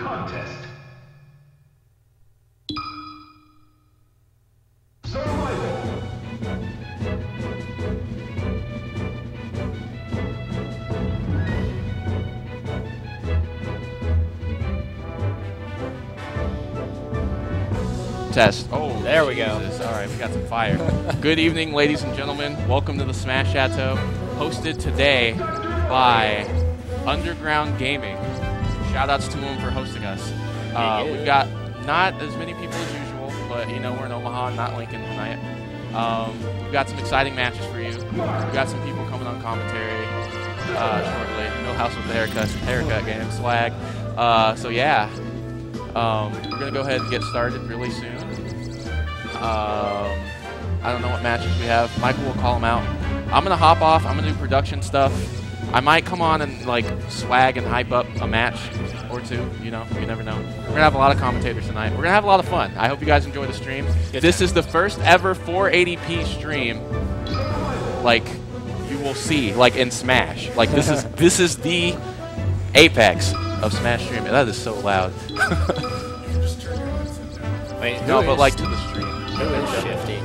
No contest. Survival. Test. Oh, There we go. All right, we got some fire. Good evening, ladies and gentlemen. Welcome to the Smash Chateau, hosted today by Underground Gaming. Shoutouts to them for hosting us. Uh, Yeah. We've got not as many people as usual, but you know we're in Omaha, not Lincoln tonight. Um, we've got some exciting matches for you. We've got some people coming on commentary uh, shortly. No house with the haircut, haircut game swag. Uh, so yeah, um, we're gonna go ahead and get started really soon. Um, I don't know what matches we have. Michael will call them out. I'm gonna hop off. I'm gonna do production stuff. I might come on and like swag and hype up a match or two. You know, you never know. We're gonna have a lot of commentators tonight. We're gonna have a lot of fun. I hope you guys enjoy the stream. Good this time. is the first ever 480p stream. Like you will see, like in Smash. Like this is this is the apex of Smash stream. That is so loud. Wait, no, but like to the stream. who is Shifty?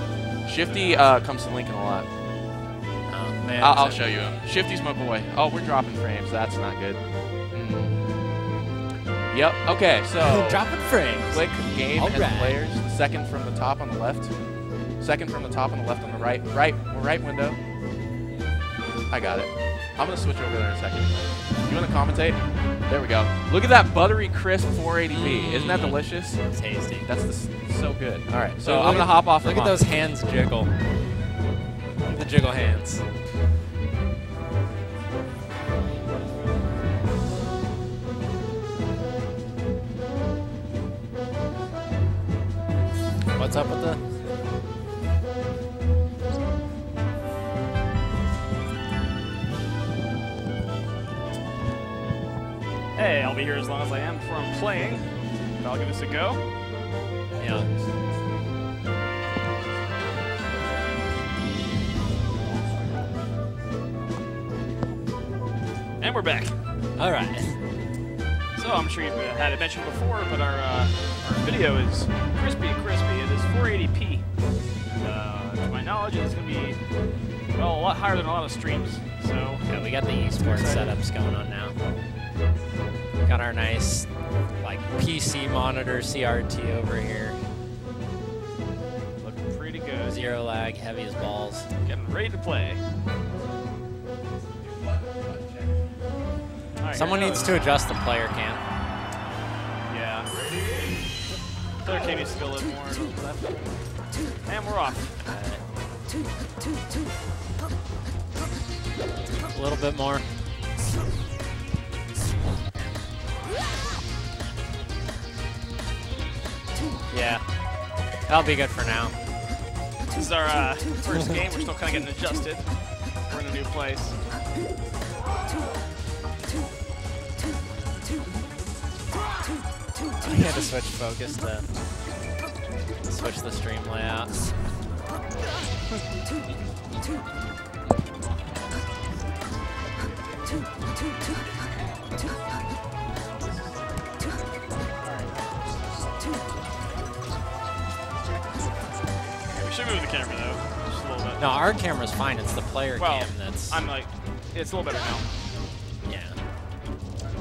Shifty uh, comes to Lincoln a lot. Oh, man. I'll, I'll show you him. Shifty's my boy. Oh, we're dropping frames. That's not good. Yep. Okay. So Dropping frames. click game and Alright. players. The second from the top on the left. Second from the top on the left on the right. Right. Right window. I got it. I'm gonna switch over there in a second. You wanna commentate? There we go. Look at that buttery crisp 480p. Isn't that delicious? It's Tasty. That's the, so good. All right. So Look I'm gonna hop off. Look at those hands jiggle. The jiggle hands. What's up with the? Hey, I'll be here as long as I am before I'm playing. But I'll give this a go. Yeah. And we're back. All right. So I'm sure you've had it mentioned before, but our, uh, our video is crispy, crispy. It is 480p. And, uh, to my knowledge, it's going to be well a lot higher than a lot of streams. So Yeah, we got the esports setups going on now. Got our nice like PC monitor CRT over here. looking pretty good. Zero lag, heavy as balls. Getting ready to play. Right, Someone needs to adjust the player cam. more left. And we're off. A little bit more. Yeah. That'll be good for now. This is our uh, first game. We're still kind of getting adjusted. We're in a new place. I had to switch focus to switch the stream layout. We should move the camera though, just a little bit. No, our camera's fine. It's the player well, cam that's. I'm like, it's a little better now. yeah.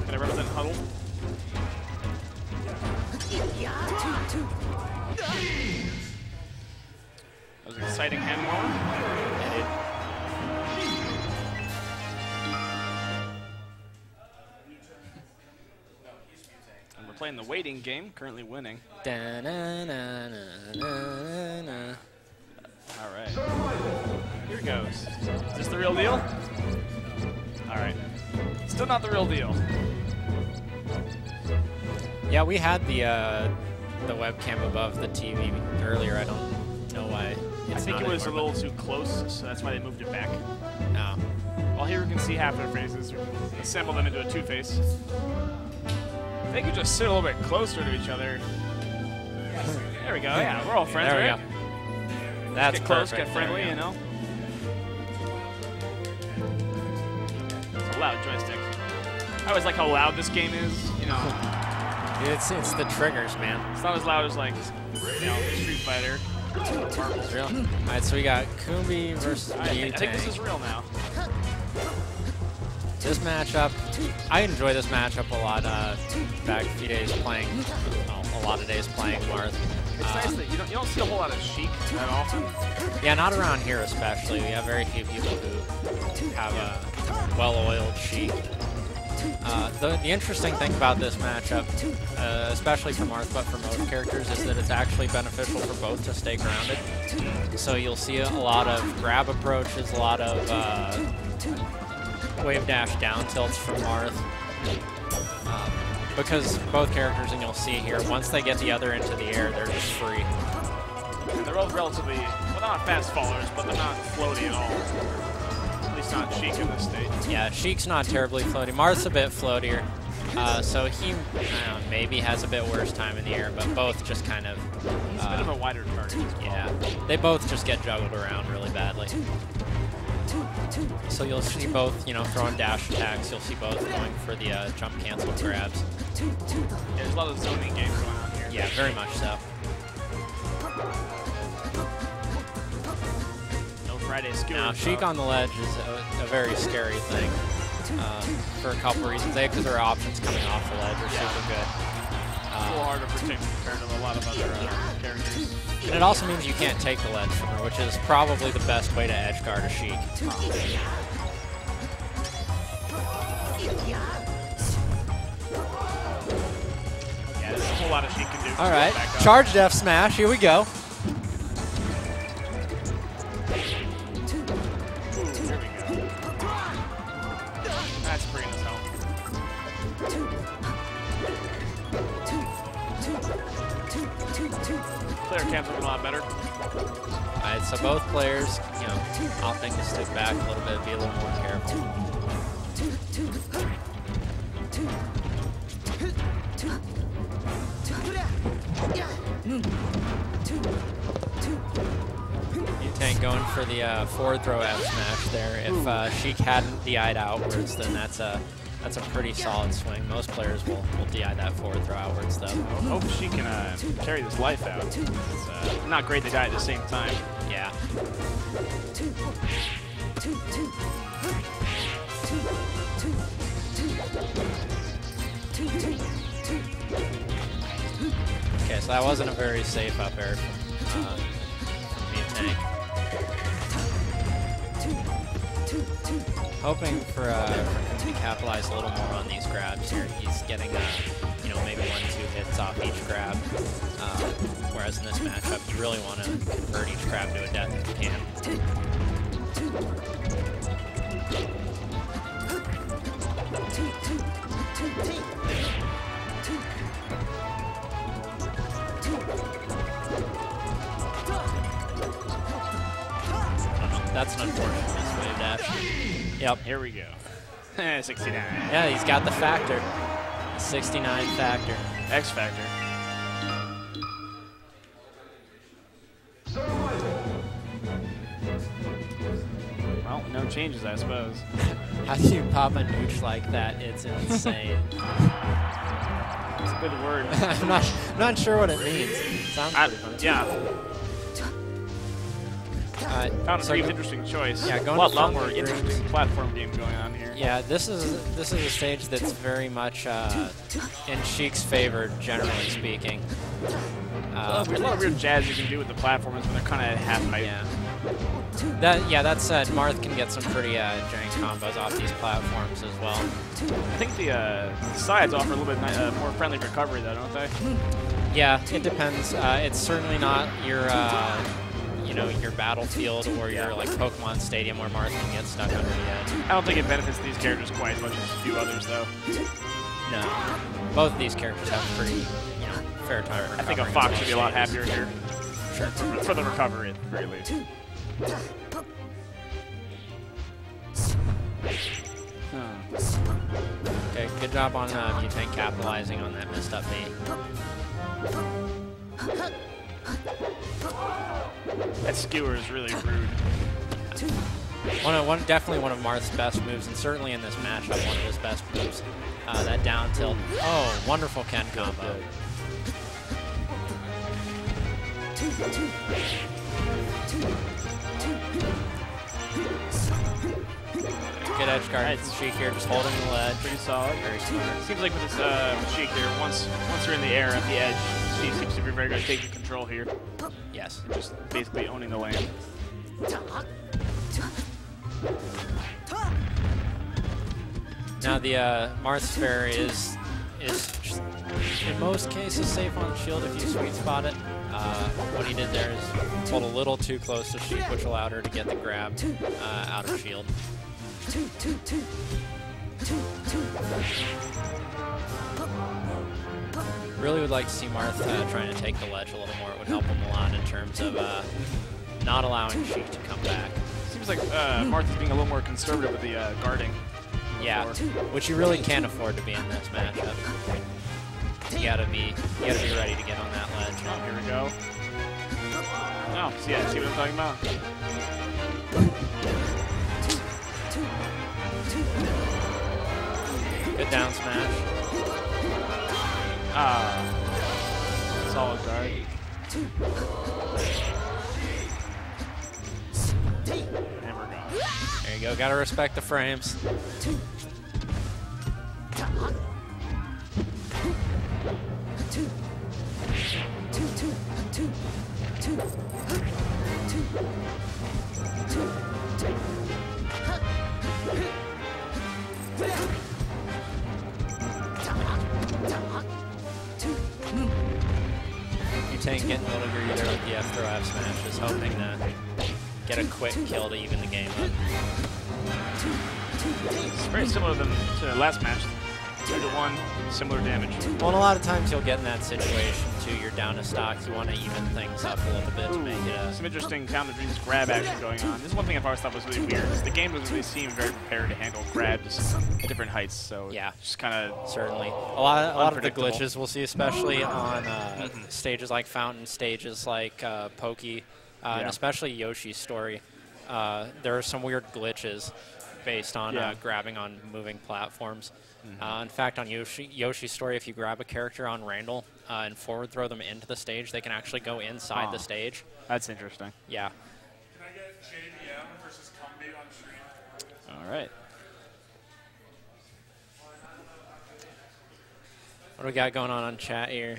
Can I represent Huddle? Was an exciting hand warmer. And we're playing the waiting game, currently winning. Da-na-na-na-na-na. All right. Here goes. Is this the real deal? All right. Still not the real deal. Yeah, we had the uh, the webcam above the TV earlier. I don't know why. I think it was a little too close, so that's why they moved it back. Oh. No. Well, here we can see half their faces. We assemble them into a two-face. They could just sit a little bit closer to each other. There we go. Yeah, we're all friends, There we right? go. That's get close, perfect. get friendly, you know. It's a loud joystick. I always like how loud this game is. You know, It's it's the triggers, man. It's not as loud as like you know Street Fighter. It's real. All right, so we got Kumbi versus I, I think this is real now. This matchup, I enjoy this matchup a lot. Uh, back a few days playing, well, a lot of days playing Marth. It's Uh, nice that you don't you don't see a whole lot of Sheik that often. Yeah, not around here especially. We have very few people who have a well-oiled Sheik. Uh, the, the interesting thing about this matchup, uh, especially for Marth, but for most characters, is that it's actually beneficial for both to stay grounded. So you'll see a lot of grab approaches, a lot of uh, wave dash down tilts from Marth. Um, because both characters, and you'll see here, once they get the other into the air, they're just free. They're both relatively well not fast fallers, but they're not floaty at all. Least not Sheik in this state. Yeah, Sheik's not terribly floaty. Marth's a bit floatier. Uh, so he know, maybe has a bit worse time in the air, but both just kind of. It's a bit of a wider target. well. yeah, they both just get juggled around really badly. So you'll see both, you know, throwing dash attacks. You'll see both going for the uh, jump cancel grabs. There's a lot of zoning games going on here. Yeah, very much so. Friday Sheik on the ledge is a, a very scary thing uh, for a couple reasons. A, because there are options coming off the ledge are super good. a little Uh, hard to predict compared to a lot of other uh, characters. and it also means you can't take the ledge from her, which is probably the best way to edge guard a Sheik. Yeah, there's a whole lot of Sheik can do. All right, charged F smash. Here we go. Player cam's looking a lot better. All right, so both players, you know, opting to stick back a little bit, be a little more careful. Tank going for the uh, forward throw F smash there. If uh, Sheik hadn't DI'd outwards, then that's a that's a pretty solid swing. Most players will, will DI that forward throw outwards though. I hope she can uh, carry this life out. It's uh, not great to die at the same time. Yeah. Okay, so that wasn't a very safe up air from, uh, from Tank. Hoping for, uh, for to capitalize a little more on these grabs here. He's getting, uh, you know, maybe one, two hits off each grab. Uh, whereas in this matchup, you really want to convert each grab to a death if you can. That's an unfortunate dash. Yep. Here we go. 69. Yeah, he's got the factor. 69 factor. X Factor. Well, no changes, I suppose. How do you pop a nooch like that? It's insane. It's a good word. I'm not not sure what it means. Sounds I, fun. Uh, Fountain so pretty interesting choice. Yeah, going a lot, to lot front more three interesting platform game going on here. Yeah, this is this is a stage that's very much uh, in Sheik's favor, generally speaking. Uh, weird- a lot of weird jazz you can do with the platformers when they're kind of half height. yeah. That yeah, that said, Marth can get some pretty uh, giant combos off these platforms as well. I think the uh, sides offer a little bit uh, more friendly recovery, though, don't they? Yeah, it depends. Uh, it's certainly not your, uh, you know, your battlefield or your like Pokemon Stadium where Marth can get stuck under the edge. I don't think it benefits these characters quite as much as a few others, though. No, both of these characters have a pretty, you know, fair time. I think a Fox in should be a lot happier stages. here. Sure. For, for the recovery, at the very least. Okay, good job on uh, Mutank capitalizing on that missed up bait. That skewer is really rude. One of one definitely one of Marth's best moves, and certainly in this matchup, one of his best moves. Uh, that down tilt. Oh, wonderful Ken combo. Good edge guard Right. from Sheik here, just holding the ledge. Pretty solid. Very smart. Seems like with this uh, Sheik here, once once you're in the air at the edge, she seems to be very good at taking control here. Yes. Just basically owning the lane. Now the uh, Marth Sphere is is in most cases safe on shield if you sweet spot it. Uh, what he did there is pulled a little too close to Sheik, which allowed her to get the grab uh, out of shield. Really would like to see Marth uh, trying to take the ledge a little more. It would help him a lot in terms of uh, not allowing Sheik to come back. Seems like uh, Martha's being a little more conservative with the uh, guarding. Yeah, which you really can't afford to be in this matchup. You gotta be, you gotta be ready to get on that ledge. Oh, here we go. Oh, see, yeah, see what I'm talking about? Good down smash. Ah, solid guard. There you go. Gotta respect the frames. Tank getting a little greedy there with the F throw F smash, just hoping to get a quick kill to even the game up. It's very similar than to the last match. Two to one, similar damage. Well, and a lot of times you'll get in that situation too. You're down to stock. You want to even things up a little bit to make it a. Some interesting counter dreams grab action going on. This is one thing I've always thought was really weird. Is the game doesn't really seem very prepared to handle grabs at different heights. So Yeah. just kind of Certainly, a lot, a lot of the glitches we'll see, especially on uh, stages like Fountain, stages like uh, Pokey, uh, and especially Yoshi's story. Uh, there are some weird glitches based on Yeah. uh, grabbing on moving platforms. Uh, in fact, on Yoshi, Yoshi's story, if you grab a character on Randall uh, and forward throw them into the stage, they can actually go inside Huh. the stage. that's interesting. Yeah. Can I get JDM versus Cumbate on stream? All right. What do we got going on on chat here?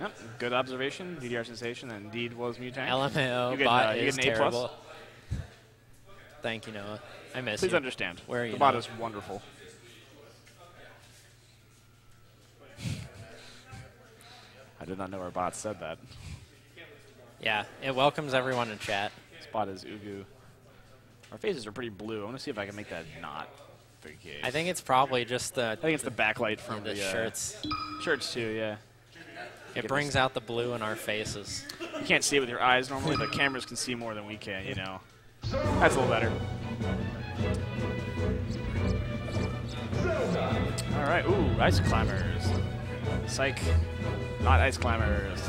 Yep. Good observation. DDR sensation and indeed was Mutang. LMAO You get, bot uh, you is get an A plus? terrible. Thank you, Noah. I miss Please you. understand. Where are you? the you bot now? is wonderful. I did not know our bot said that. Yeah, it welcomes everyone in chat. Spot is Ugu. Our faces are pretty blue. I want to see if I can make that not the case. I think it's probably just the I think it's the backlight from the the, uh, shirts. Shirts too, yeah. It brings out the blue in our faces. You can't see it with your eyes normally, but cameras can see more than we can, you know. That's a little better. All right, ooh, ice climbers. Psych, not ice climbers.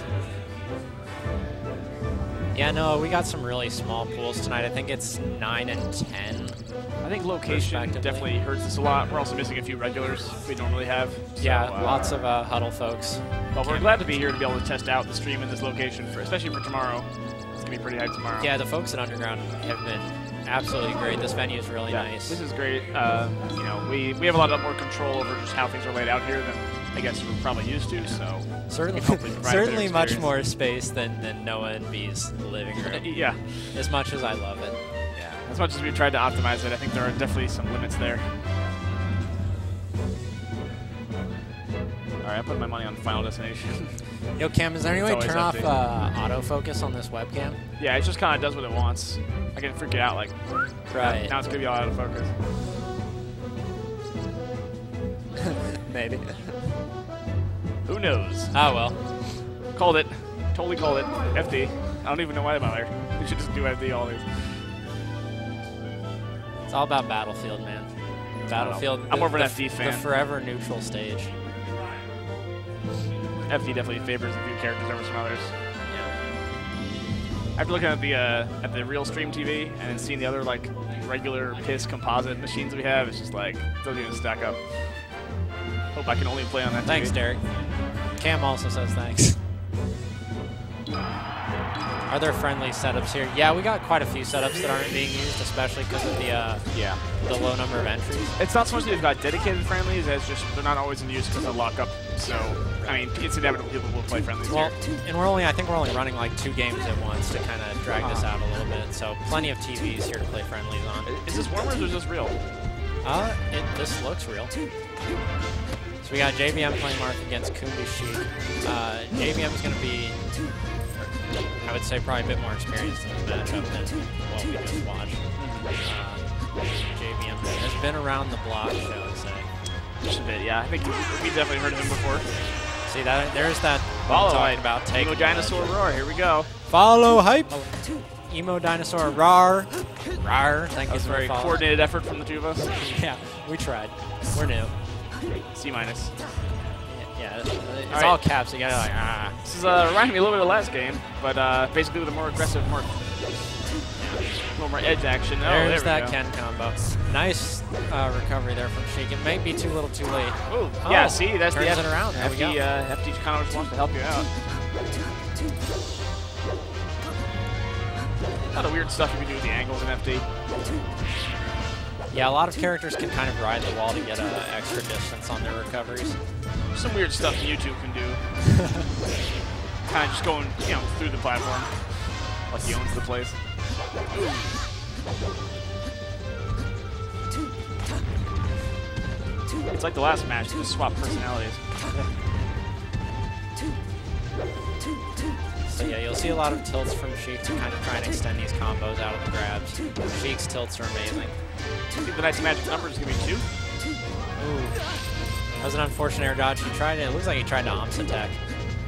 Yeah, no, we got some really small pools tonight. I think it's 9 and 10. I think location definitely hurts us a lot. We're also missing a few regulars we normally have. so, yeah, uh, lots of uh, huddle folks. But we're glad to be here to be able to test out the stream in this location, for, especially for tomorrow. It's gonna be pretty hype tomorrow. Yeah, the folks at Underground have been absolutely great. This venue is really Yeah, nice. This is great. Uh, you know, we, we have a lot of more control over just how things are laid out here than I guess we're probably used to. So certainly hopefully provide a certainly much more space than, than Noah and B's living room. yeah, as much as I love it. yeah. As much as we've tried to optimize it, I think there are definitely some limits there. All right, I put my money on Final Destination. Yo, Cam, is there any way to turn off uh, autofocus on this webcam? yeah, it just kind of does what it wants. I can freak it out like Right. now it's gonna be all out of focus. Maybe. Who knows? Ah, well. Called it. Totally called it. FD. I don't even know why I bother. We should just do FD all these. It's all about Battlefield, man. Battlefield. I'm more of an the, FD The fan. forever neutral stage. FD definitely favors a few characters over some others. Yeah. after looking at the uh, at the real stream TV and then seeing the other like regular piss composite machines we have, it's just like doesn't even stack up. Hope I can only play on that. Thanks, TV. Derek. Cam also says thanks. Are there friendly setups here? Yeah, we got quite a few setups that aren't being used, especially because of the uh, Yeah. the low number of entries. It's not so much that they've got dedicated friendlies as just they're not always in use because of lockup. So I mean, it's inevitable people will play friendlies Well, here. and we're only I think we're only running like two games at once to kind of drag this out a little bit. So plenty of TVs here to play friendlies on. Is this warmers or is this real? Uh, it, this looks real. We got JVM playing Marth against Kumbi Sheik. Uh, JVM is going to be, I would say, probably a bit more experienced in this matchup than what we just watched. Uh, JVM has been around the block, shall we say. Just a bit, yeah. I think we definitely heard of him before. See that? There's that Follow talking about. Take Emo Dinosaur Roar, here we go. Follow hype. Emo dinosaur rar rar. Thank That you was a very following. coordinated effort from the two of us. Yeah, we tried. We're new. C minus. Yeah, it's right. all caps. You gotta like ah. This is uh, reminding me a little bit of the last game, but uh, basically with a more aggressive, more a little more edge action. Oh, There's there that go. Ken combo. Nice uh, recovery there from Sheik. It may be too little too late. Ooh, Oh, yeah, see, that's turns the it around. There we FD, go. uh, FD kind of just wants to help you out. A lot of weird stuff you can do with the angles in FD. Yeah, a lot of characters can kind of ride the wall to get uh, extra distance on their recoveries. Some weird stuff YouTube can do. kind of just going, you know, through the platform. Like he owns the place. It's like the last match, you just swap personalities. So yeah, you'll see a lot of tilts from Sheik to kind of try and extend these combos out of the grabs. Sheik's tilts are amazing. I think the nice magic number is going to be two. Ooh. That was an unfortunate air dodge. He tried it. It looks like he tried to Omsa attack,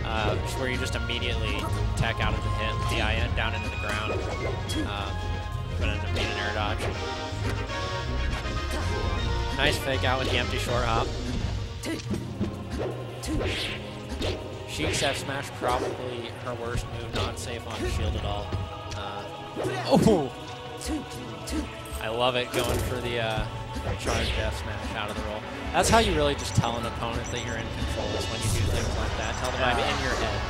uh, where you just immediately tech out of the hit, the IN down into the ground. Uh, but ended up being an air dodge. Nice fake out with the empty short hop. Sheik's F smash probably her worst move, not safe on shield at all. Uh, oh! I love it going for the uh, charge F smash out of the roll. That's how you really just tell an opponent that you're in control is when you do things like that. Tell them I'm in your head.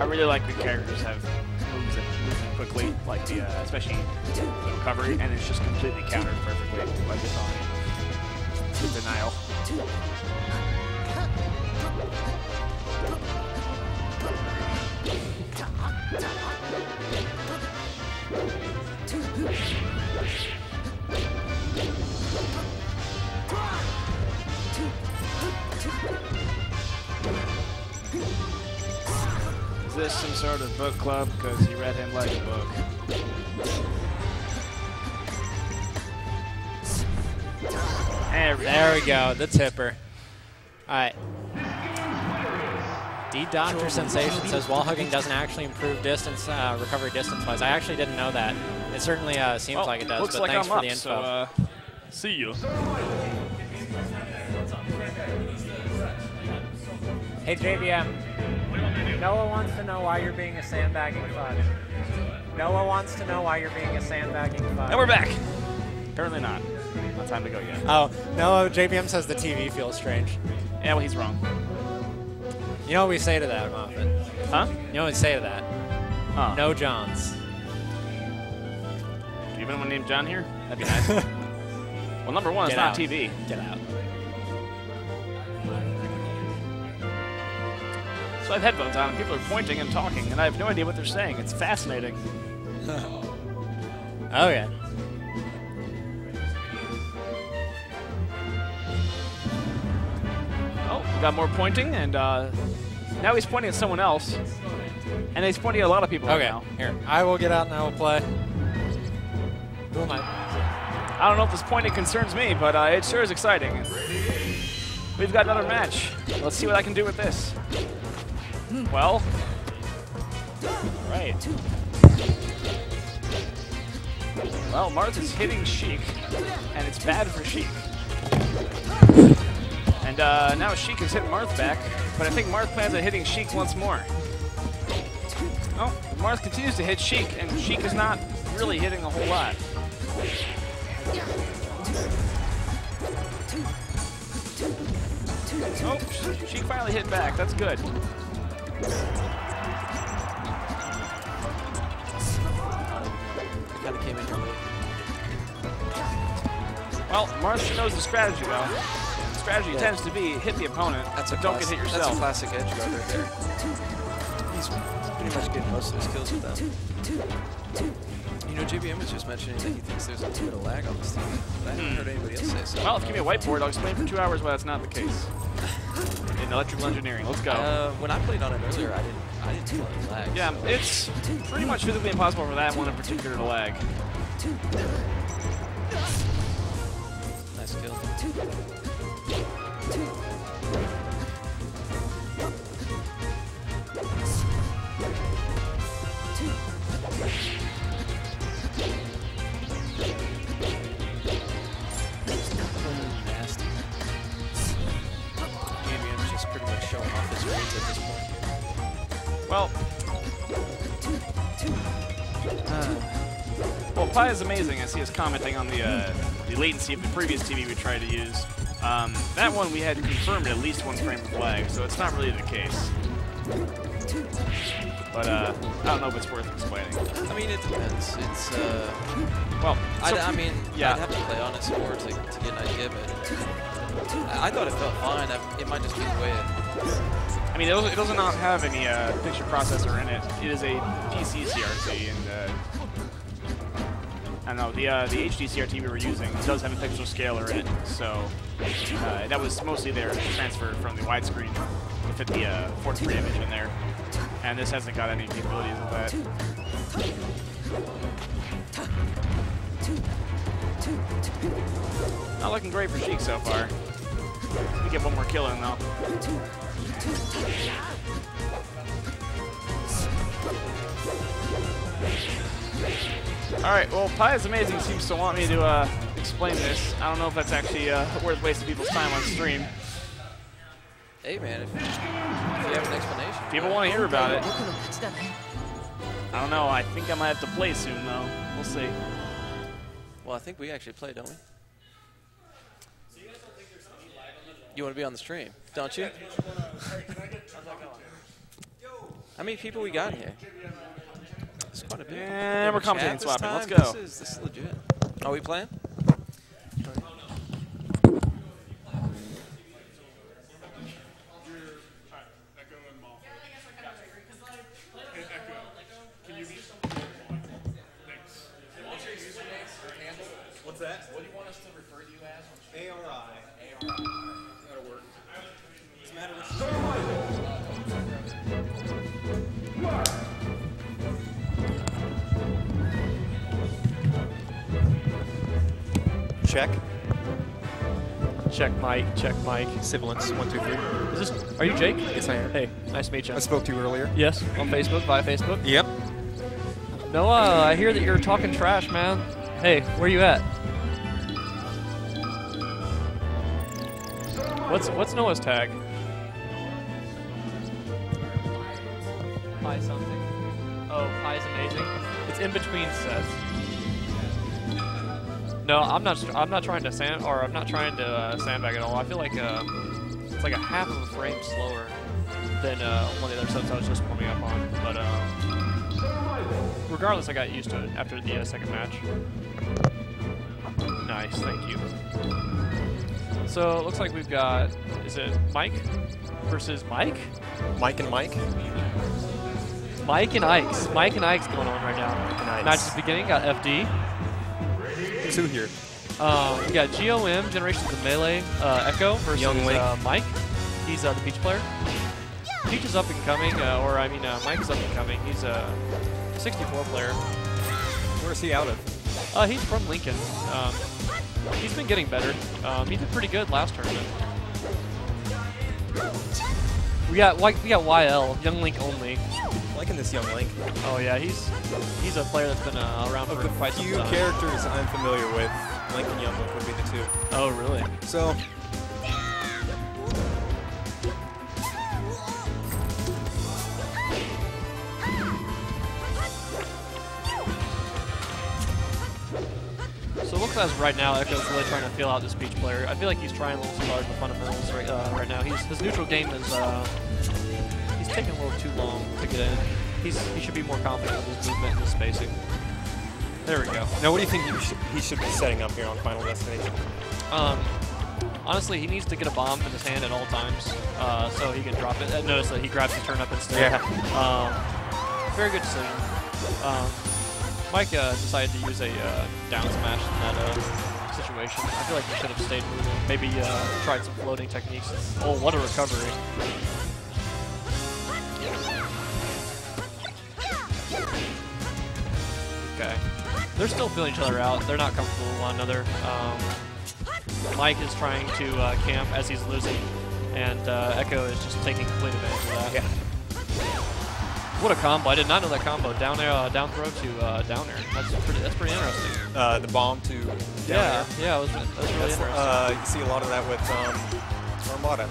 I really like when characters have moves that move quickly, like the, uh, especially the recovery, and it's just completely countered perfectly by just on denial. Is this some sort of book club? Because you read him like a book. There. There we go, the tipper. All right. D Dodger Sensation says wall hugging doesn't actually improve distance, uh, recovery distance wise. I actually didn't know that. It certainly uh, seems Well, like it does, looks but like thanks I'm for up, the info. So, uh, see you. Hey JVM. Noah wants to know why you're being a sandbagging fudge. Noah wants to know why you're being a sandbagging fudge. And we're back. Apparently not. Not time to go yet. Oh, no, JVM says the TV feels strange. Yeah, well, he's wrong. You know what we say to that, Moffat? Huh? You know what we say to that? Huh. No Johns. Do you have anyone named John here? That'd be nice. well, number one, it's Get not. TV. Get out. So I have headphones on, and people are pointing and talking, and I have no idea what they're saying. It's fascinating. Oh, yeah. Got more pointing, and uh, now he's pointing at someone else. And he's pointing at a lot of people right Okay, now. here. I will get out and I will play. Who am I? I don't know if this pointing concerns me, but uh, it sure is exciting. We've got another match. Let's see what I can do with this. Well, right. Well, Marth is hitting Sheik, and it's bad for Sheik. And uh, now Sheik has hit Marth back, but I think Marth plans on hitting Sheik once more. Oh, Marth continues to hit Sheik, and Sheik is not really hitting a whole lot. Oh, Sheik finally hit back. That's good. Well, Marth knows the strategy, though. Strategy Yeah. tends to be hit the opponent, That's a don't get hit That's a yourself. classic edge guard right there. He's pretty much getting most of his kills with that. You know, JBM was just mentioning that he thinks there's a little bit of lag on this team, but I haven't heard anybody else say so. Well, if you give me a whiteboard, I'll explain for two hours why that's not the case. In electrical engineering, let's go. Uh, when I played on it earlier, I didn't, I didn't feel any lag. Yeah, it's pretty much physically impossible for that one in particular to lag. Nice kill. Well, well, Pi is amazing. I see us commenting on the uh, the latency of the previous TV we tried to use. Um, that one we had confirmed at least one frame of lag, so it's not really the case. But uh, I don't know if it's worth explaining. I mean, it depends. It's, uh, Well, I, so- I mean, yeah. I'd have to play on it some more to, to get an idea, but I, I thought it felt fine. I, it might just be the way it. I mean, it doesn't, it does not have any uh, picture processor in it. It is a PC CRT, and uh, I don't know the uh, the HD CRT we were using does have a pixel scaler in it, so uh, that was mostly there transfer from the widescreen to fit the uh, 4:3 image in there. And this hasn't got any capabilities of that. Not looking great for Sheik so far. We get one more kill in though. Right, well, Pi is Amazing seems to want me to uh, explain this. I don't know if that's actually uh, worth wasting people's time on stream. Hey, man, if, if you have an explanation. People want to hear about it. I don't know. I think I might have to play soon, though. We'll see. Well, I think we actually play, don't we? You want to be on the stream, don't you? How many people we got here? It's quite a bit. And we're Chat commentating this swapping. Let's go. This is, this is legit. Are we playing? Check. Check mic, check Mike. Sibilance, one, two, three. Is this? Are you Jake? Yes, I am. Hey, nice to meet you. I spoke to you earlier. Yes, on Facebook, via Facebook. Yep. Noah, I hear that you're talking trash, man. Hey, where are you at? What's what's Noah's tag? Pi something. Oh, Pi's amazing. It's in between sets. No, I'm not. I'm not trying to sand, or I'm not trying to uh, sandbag at all. I feel like um, it's like a half of a frame slower than uh, one of the other sets I was just warming up on. But um, regardless, I got used to it after the uh, second match. Nice, thank you. So it looks like we've got, is it Mike versus Mike? Mike and Mike. Mike and Ike's. Mike and Ike's going on right now. Mike and Ike's. Match is beginning, got FD. Two here. Um, we got GOM, Generations of Melee, uh, Echo versus. Uh, Mike. He's uh, the Peach player. Peach is up and coming, uh, or I mean, uh, Mike is up and coming. He's a 64 player. Where's he out of? Uh, he's from Lincoln. Um, he's been getting better. Um, he did pretty good last tournament. We got Y- we got YL, Young Link only. Liking this young Link. Oh yeah, he's he's a player that's been uh, around Of for the quite some few characters I'm familiar with, Link and Young Link would be the two. Oh really? So, think as of right now, Echo's really trying to feel out this Peach player. I feel like he's trying a little too hard in the fundamentals right, uh, right now. He's, his neutral game is uh, he's taking a little too long to get in. He's, he should be more confident with his movement and his spacing. There we go. Now, what do you think he should, he should be setting up here on Final Destination? Um, honestly, he needs to get a bomb in his hand at all times, uh, so he can drop it. Uh, notice that he grabs the turnip instead. Yeah. Um, very good decision. Um, Mike uh, decided to use a uh, down smash in that uh, situation. I feel like he should have stayed moving. Maybe uh, tried some floating techniques. Oh, what a recovery. Okay. They're still feeling each other out. They're not comfortable with one another. Um, Mike is trying to uh, camp as he's losing, and uh, Echo is just taking complete advantage of that. Yeah. What a combo! I did not know that combo. Down air, uh, down throw to uh, down air. That's pretty. That's pretty interesting. Uh, the bomb to down yeah, air. yeah, it was, that was really That's, interesting. uh, you see a lot of that with um, Armada.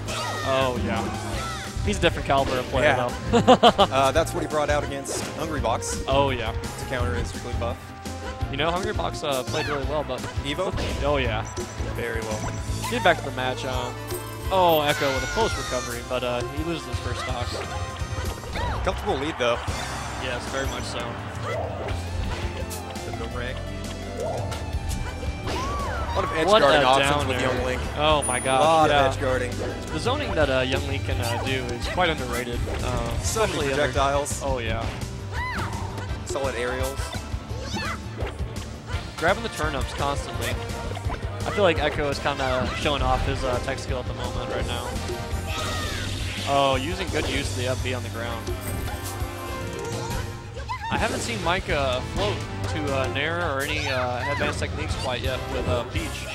oh yeah, he's a different caliber of player Yeah. though. uh, that's what he brought out against Hungrybox oh yeah. to counter his really buff. You know, Hungrybox uh, played really well, but Evo? oh yeah. Very well. Get back to the match. Um, oh, Echo with a close recovery, but uh, he loses his first stock. Comfortable lead, though. Yes, very much so. The boomerang. A lot of edge What guarding options with. Young Link. Oh my god. A lot yeah. of edge guarding. The zoning that uh, Young Link can uh, do is quite underrated. Uh, So many especially under- projectiles. Oh yeah. Solid aerials. Grabbing the turnips constantly. I feel like Echo is kind of showing off his uh, tech skill at the moment right now. Oh, using good use of the up B on the ground. I haven't seen Mike uh, float to uh, Nair or any uh, advanced techniques quite yet with uh, Peach.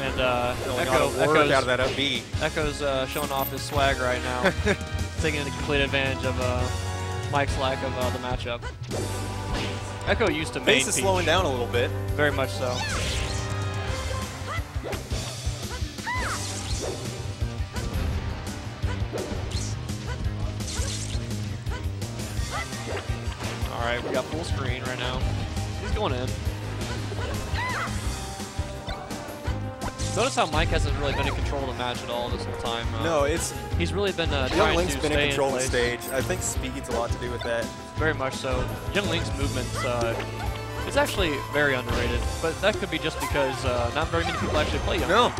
And uh, Echo, got a work Echo's, out of that up B. Echo's uh, showing off his swag right now, taking complete advantage of uh, Mike's lack of uh, the matchup. Echo used to main Pace is Peach. slowing down a little bit. Very much so. All right, we got full screen right now. He's going in. Notice how Mike hasn't really been in control of the match at all this whole time. Uh, No, it's he's really been uh, Young Link's been in control of the stage. I think speed's a lot to do with that. Very much so. Young Link's movements, uh, it's actually very underrated, but that could be just because uh, not very many people actually play Young No. Link.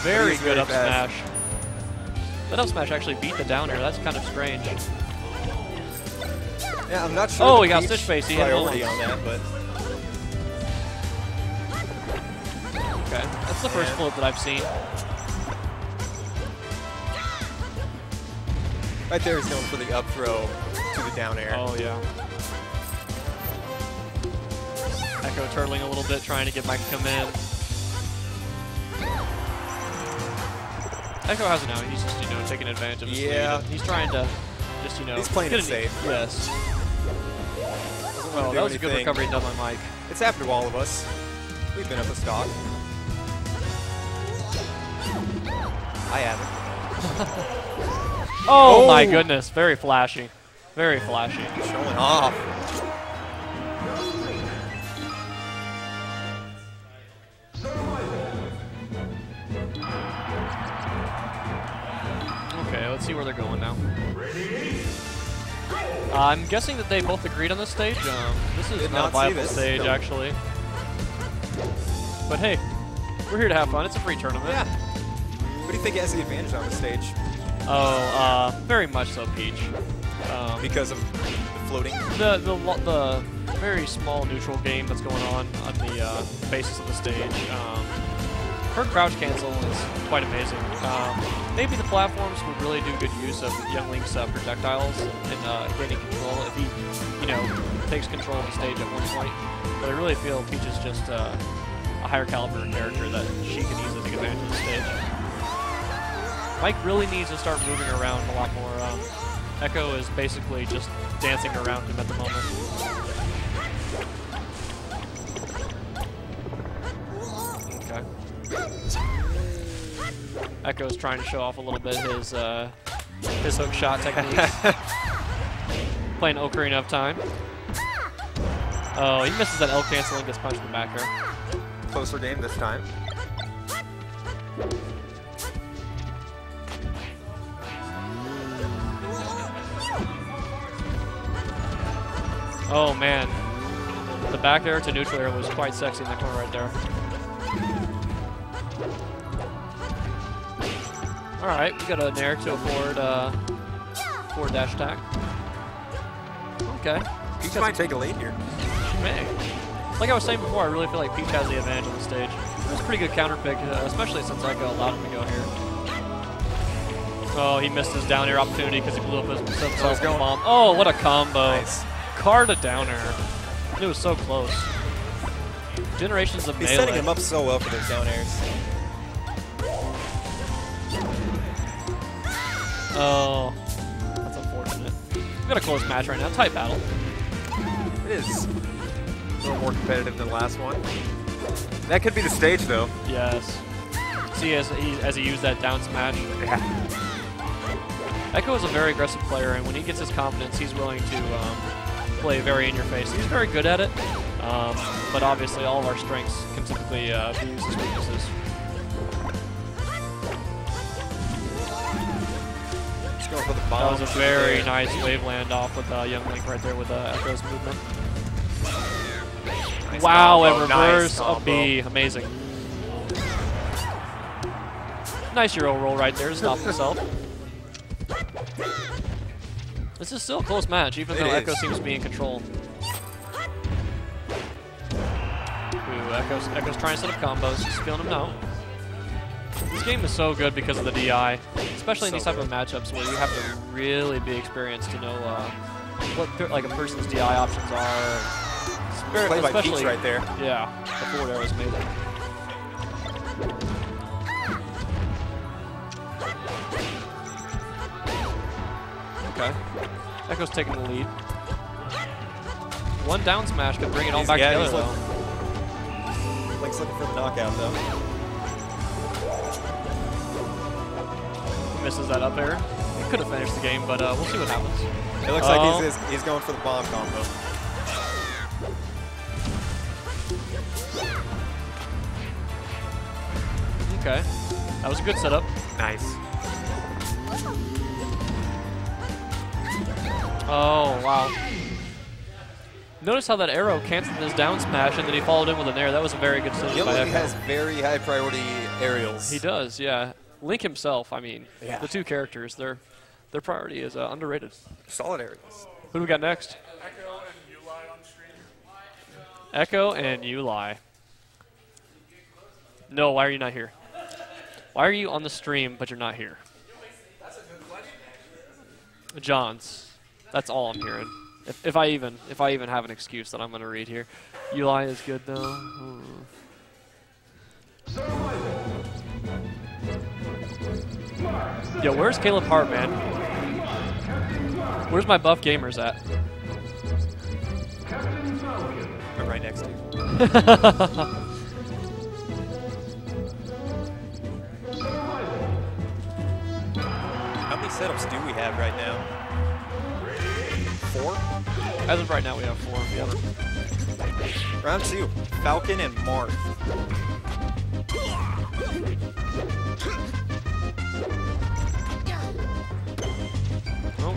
Very good very up fast. smash. That up smash actually beat the down air. That's kind of strange. Yeah, I'm not sure. Oh, he got stitch face. He had Mullins. on that, but Okay, that's the first Yeah. float that I've seen. right there is going for the up throw to the down air. Oh yeah. Echo turtling a little bit, trying to get Mike to come in. Echo has it now. He's just, you know, taking advantage of his Yeah. lead. He's trying to just, you know, He's playing it safe. Yes. Oh, do that was a good recovery done by Mike. It's happened to all of us. We've been up a stock. I haven't. Oh, Oh. my oh. goodness, very flashy. Very flashy. Showing off. Okay, let's see where they're going now. Uh, I'm guessing that they both agreed on this stage. Um, this is not, not a viable stage, No. actually. But hey, we're here to have fun. It's a free tournament. Yeah. What do you think has the advantage on the stage? Oh, uh, very much so, Peach. Um, Because of the floating? the, the the very small neutral game that's going on on the uh, basis of the stage. Um, her crouch cancel is quite amazing. Um, maybe the platforms would really do good use of Young Link's uh, projectiles and uh, gaining control if he, you know, takes control of the stage at one point. But I really feel Peach is just uh, a higher caliber character that she can easily take advantage of the stage. Mike really needs to start moving around a lot more. Um, Echo is basically just dancing around him at the moment. Echo's trying to show off a little bit his uh, his hook shot technique. Playing Ocarina of Time. Oh, he misses that L cancel and gets punched in the back there. Closer game this time. Oh man. The back air to neutral air was quite sexy in that corner right there. Alright, we got a nair to a forward uh forward dash attack. Okay. Peach might take a lead here. She may. Like I was saying before, I really feel like Peach has the advantage on the stage. It was a pretty good counter pick, uh, especially since Echo allowed him to go here. Oh, he missed his down air opportunity because he blew up his himself a bomb. Oh, what a combo. Nice. Car to down air. It was so close. Generations of He's melee. setting him up so well for those down airs. Oh, that's unfortunate. We got a close match right now. Tight battle. It is a little more competitive than the last one. That could be the stage, though. Yes. See, as he, as he used that down smash. Yeah. Echo is a very aggressive player, and when he gets his confidence, he's willing to um, play very in your face. He's very good at it, um, but obviously all of our strengths can typically uh, be used as weaknesses. Going for the That was a very nice wave land off with uh, Young Link right there with uh, Echo's movement. Nice wow, combo, a reverse combo. of B. Amazing. Nice Euro roll right there to stop himself. This is still a close match, even It though is. Echo seems to be in control. Ooh, Echo's, Echo's trying to set up combos, just feeling him now. This game is so good because of the DI, especially in these type good. of matchups where you have to really be experienced to know uh, what like a person's DI options are. Spirit, Play by Peach right there. Yeah, the forward air was amazing. Okay. Echo's taking the lead. One down smash could bring it all He's- back yeah, together, though. Link's looking for the knockout, though. Misses that up air. He could have finished the game, but uh, we'll see what happens. It looks Oh. like he's, he's, going for the bomb combo. Okay. That was a good setup. Nice. Oh, wow. Notice how that arrow canceled his down smash and then he followed in with an air. That was a very good decision Young by Echo. has very high priority aerials. He does, yeah. Link himself, I mean, Yeah. the two characters, their their priority is uh, underrated. Solid aerials. Who do we got next? Echo and Uli on stream. Echo and Uli. No, why are you not here? Why are you on the stream but you're not here? Johns. That's all I'm hearing. If, if I even if I even have an excuse that I'm gonna read here. Uli is good though. Yo, where's Caleb Hart, man? Where's my buff gamers at? I'm right next to you. How many setups do we have right now? Four? As of right now, we have four. Yeah. Round two. Falcon and Marth.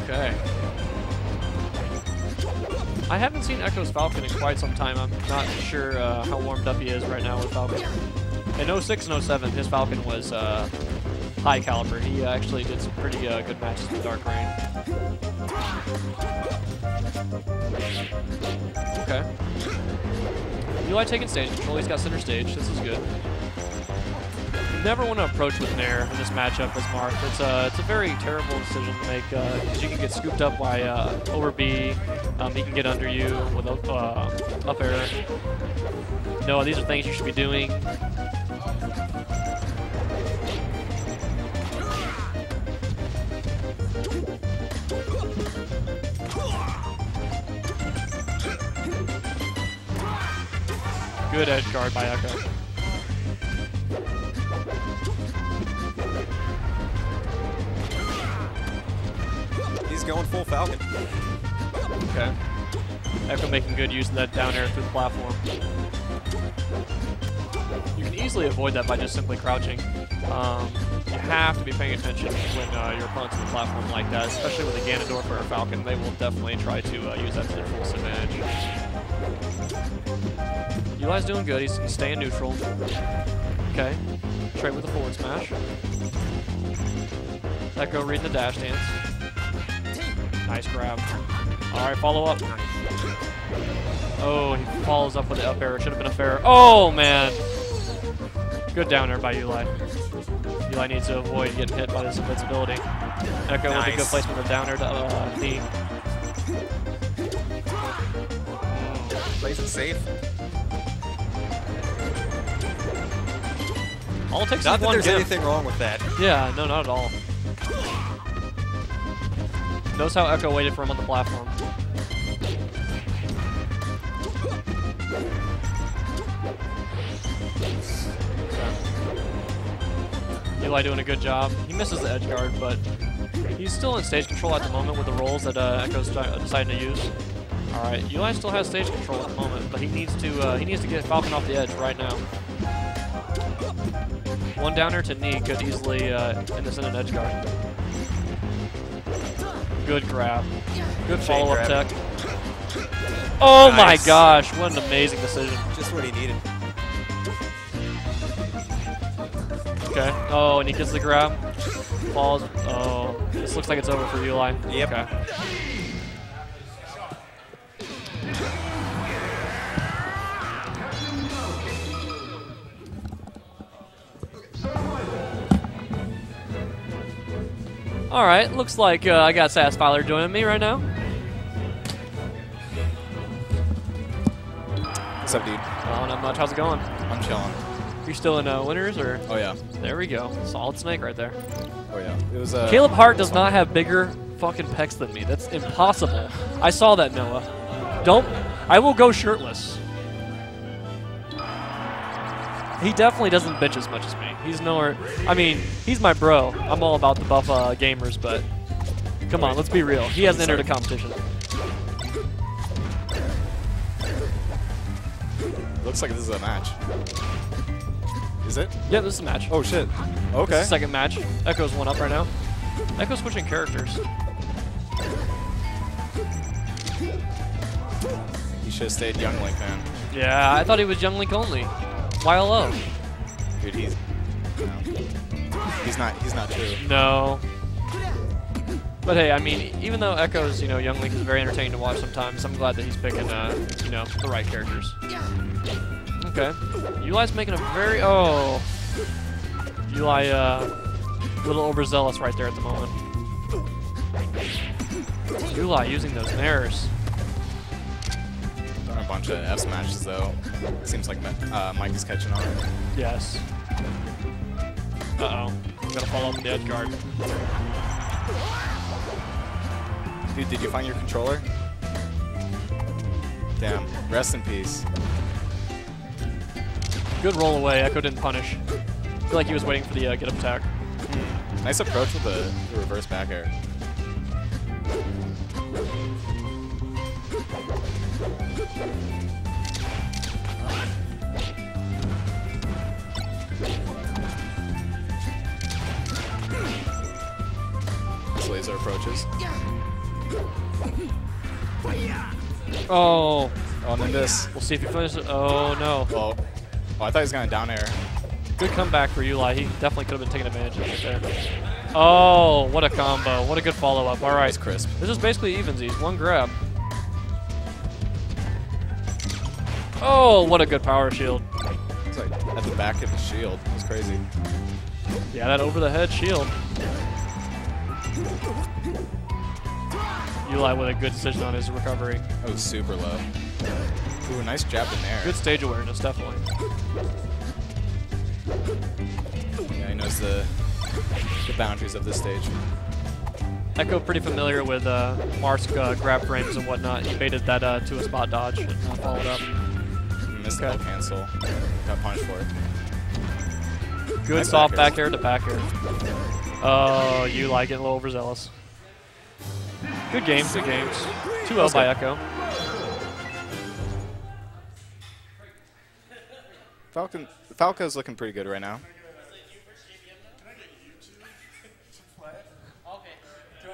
Okay. I haven't seen Echo's Falcon in quite some time. I'm not sure uh, how warmed up he is right now with Falcon. In 06 and 07, his Falcon was uh, high caliber. He uh, actually did some pretty uh, good matches with Dark Rain. Okay. Uli taking stage control. He's got center stage. This is good. Never want to approach with Nair in this matchup as Marth. It's a, it's a very terrible decision to make because you can get scooped up by uh, over B. Um, he can get under you with up, uh, up air. No, these are things you should be doing. Good edge guard by Echo. Making good use of that down air through the platform. You can easily avoid that by just simply crouching. Um, you have to be paying attention when uh, your opponent's on the platform like that, especially with a Ganondorf or a Falcon. They will definitely try to uh, use that to their fullest advantage. Eli's doing good. He's, staying neutral. Okay. Trade with a forward smash. Echo reading the dash dance. Nice grab. All right, follow up. Oh, he follows up with the up air. Should have been a fair. Oh, man. Good down air by Eli. Eli needs to avoid getting hit by this invincibility. Echo with a good placement of down air to uh, knee. Plays it safe. All it takes Not that one there's gem. anything wrong with that. Yeah, no, not at all. Notice how Echo waited for him on the platform. Eli doing a good job. He misses the edge guard, but he's still in stage control at the moment with the rolls that uh, Echo's deciding to use. All right, Eli still has stage control at the moment, but he needs to uh, he needs to get Falcon off the edge right now. One downer to knee could easily uh, end this in an edge guard. Good grab. Good follow-up tech. Oh my gosh, what an amazing decision. Just what he needed. Okay. Oh, and he gets the grab. Falls. Oh, this looks like it's over for Eli. Yep. Okay. All right, looks like uh, I got Sass Filer joining me right now. What's up, dude? Oh, not much. How's it going? I'm chilling. You still in uh, winners or? Oh yeah. There we go. Solid snake right there. Oh yeah. It was uh, Caleb Hart does not have bigger fucking pecs than me. That's impossible. I saw that, Noah. Don't. I will go shirtless. He definitely doesn't bitch as much as me. He's nowhere. I mean, he's my bro. I'm all about the buff uh, gamers, but come on, let's be real. He hasn't entered a competition. Looks like this is a match. Is it? Yeah, this is a match. Oh shit. Okay. second match. Echo's one up right now. Echo's switching characters. He should have stayed Young Link, man. Yeah, I thought he was Young Link only. Why YLO. Dude, he's. no. He's not. He's not true. No. But hey, I mean, even though Echo's, you know, Young Link is very entertaining to watch sometimes, I'm glad that he's picking, uh, you know, the right characters. Okay. Uli's making a very, oh. Uli, uh, a little overzealous right there at the moment. Uli using those mirrors. Done a bunch of F smashes though. Seems like uh, Mike is catching on. Yes. Uh-oh. Gotta follow up the edge guard. Dude, did you find your controller? Damn. Rest in peace. Good roll away. Echo didn't punish. I feel like he was waiting for the uh, get up attack. Nice approach with the, the reverse back air. Nice laser approaches. Oh. Oh, and then this. We'll see if he finishes. Oh, no. Oh. Oh, I thought he was going to down air. Good comeback for Uli. He definitely could have been taking advantage of it there. Oh, what a combo. What a good follow-up. All right. It's crisp. This is basically evensies. One grab. Oh, what a good power shield. It's like at the back of the shield. It's crazy. Yeah, that over-the-head shield. Uli with a good decision on his recovery. That was super low. Ooh, nice jab in there. Good stage awareness, definitely. Yeah, he knows the the boundaries of this stage. Echo pretty familiar with uh, Marth's uh, grab frames and whatnot. He baited that uh, to a spot dodge and uh, followed up. Missed the Okay. no cancel. Got punished for it. Good Nice soft back air to back air. Oh, you like it, a little overzealous. Good games, good games. 2 0 by Echo. Falcon Falco's looking pretty good right now.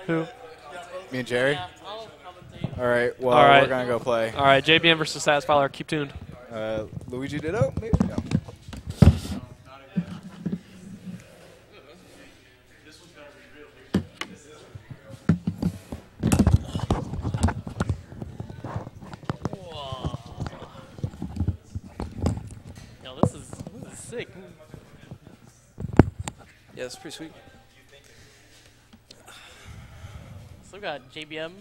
Who? Me and Jerry. All right. Well, All right. we're gonna go play. All right, JBM versus Satisfier. Keep tuned. Uh, Luigi Ditto. Maybe. No. Yeah, that's pretty sweet. So we got JBM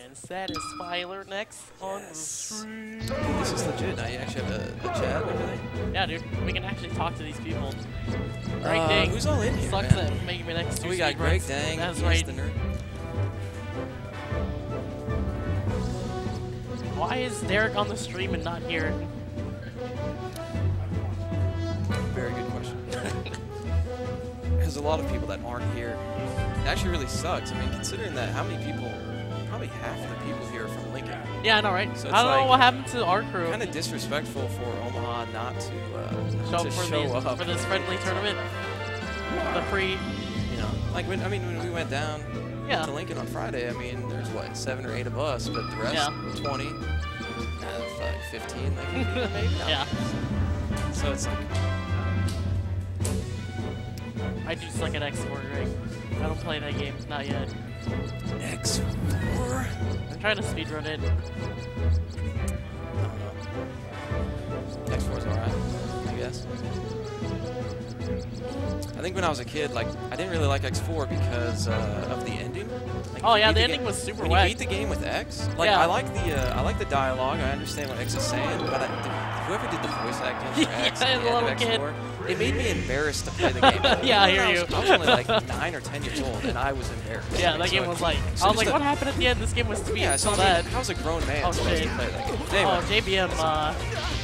and Satisfier next on the stream. This is legit. Now you actually have a, a chat and everything. Yeah, dude, we can actually talk to these people. Greg Uh, Dang. who's all in here, Sucks man? at making me next two we got Greg runs. Dang. That's right. Why is Derek on the stream and not here? There's a lot of people that aren't here. It actually really sucks. I mean, considering that how many people, probably half of the people here are from Lincoln. Yeah, I know, right? So I don't know what happened to our crew. Kind of disrespectful for Omaha not to, uh, show to up for, show these, up. for this friendly tournament. The pre. You know, like when I mean when we went down Yeah. to Lincoln on Friday, I mean there's what seven or eight of us, but the rest Yeah. 20, uh, like 15, like maybe. Yeah. So it's like I do suck at X4, Greg. I don't play that game, not yet. X4. I'm trying to speedrun it. X4 is alright, I guess. I think when I was a kid, like I didn't really like X4 because uh, of the ending. Like, Oh, yeah, the ga- ending was super when whack. you beat the game with X, like Yeah. I like the uh, I like the dialogue. I understand what X is saying, but I, the, whoever did the voice acting for X Yeah, the the end little of kid. X4, it made me embarrassed to play the game. Yeah, I hear you. was, I was only like nine or ten years old, and I was embarrassed. Yeah, that so game was like. so I was like, the- what happened at the end? This game was to be Yeah, so I mean, bad. how's a grown man Oh, supposed to play that game? Anyway, Oh, JBM, uh,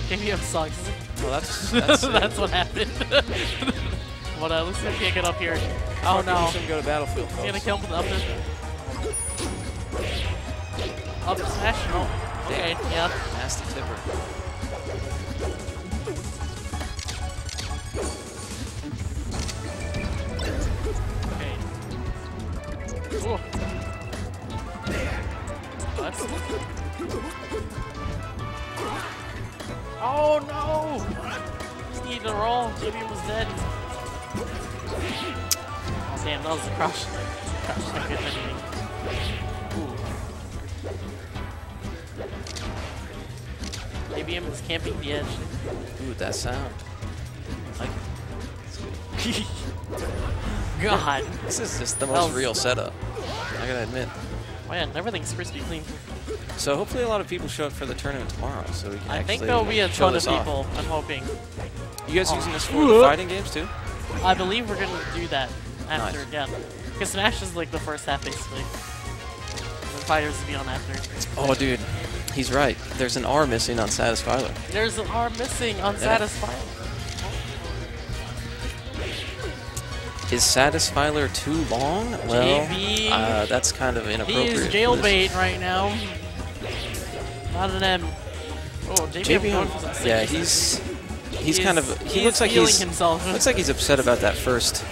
JBM sucks. well, that's that's. That's what happened. but uh, let's see if he can get up here. Oh no. we shouldn't go to Battlefield. He's gonna kill him with the up Up smash? Oh, okay, yeah. Nasty tipper. Oh no! Eating a roll. Jimmy was dead. Oh, damn, that was a crush. Crush, not good anything. Ooh. JBM is camping the edge. Ooh, that sound. Like, God. this is just the most real setup. I gotta admit. Man, everything's crispy clean. So hopefully a lot of people show up for the tournament tomorrow, so we can I actually think there'll be a ton of this off. people, I'm hoping. You guys Oh. using this for the fighting games too? I believe we're gonna do that after, Nice. yeah. Because Smash is like the first half basically. And then fighters will be on after. Oh, dude, he's right. There's an R missing on Satisfiler. There's an R missing on Yeah. Satisfy. Is Satisfiler too long? Well, uh, that's kind of inappropriate. He is jailbait right now. Not an M. Oh, JB, JB, going for some sick yeah, he's he's He kind is- of he he looks like he's himself. looks like he's upset about that first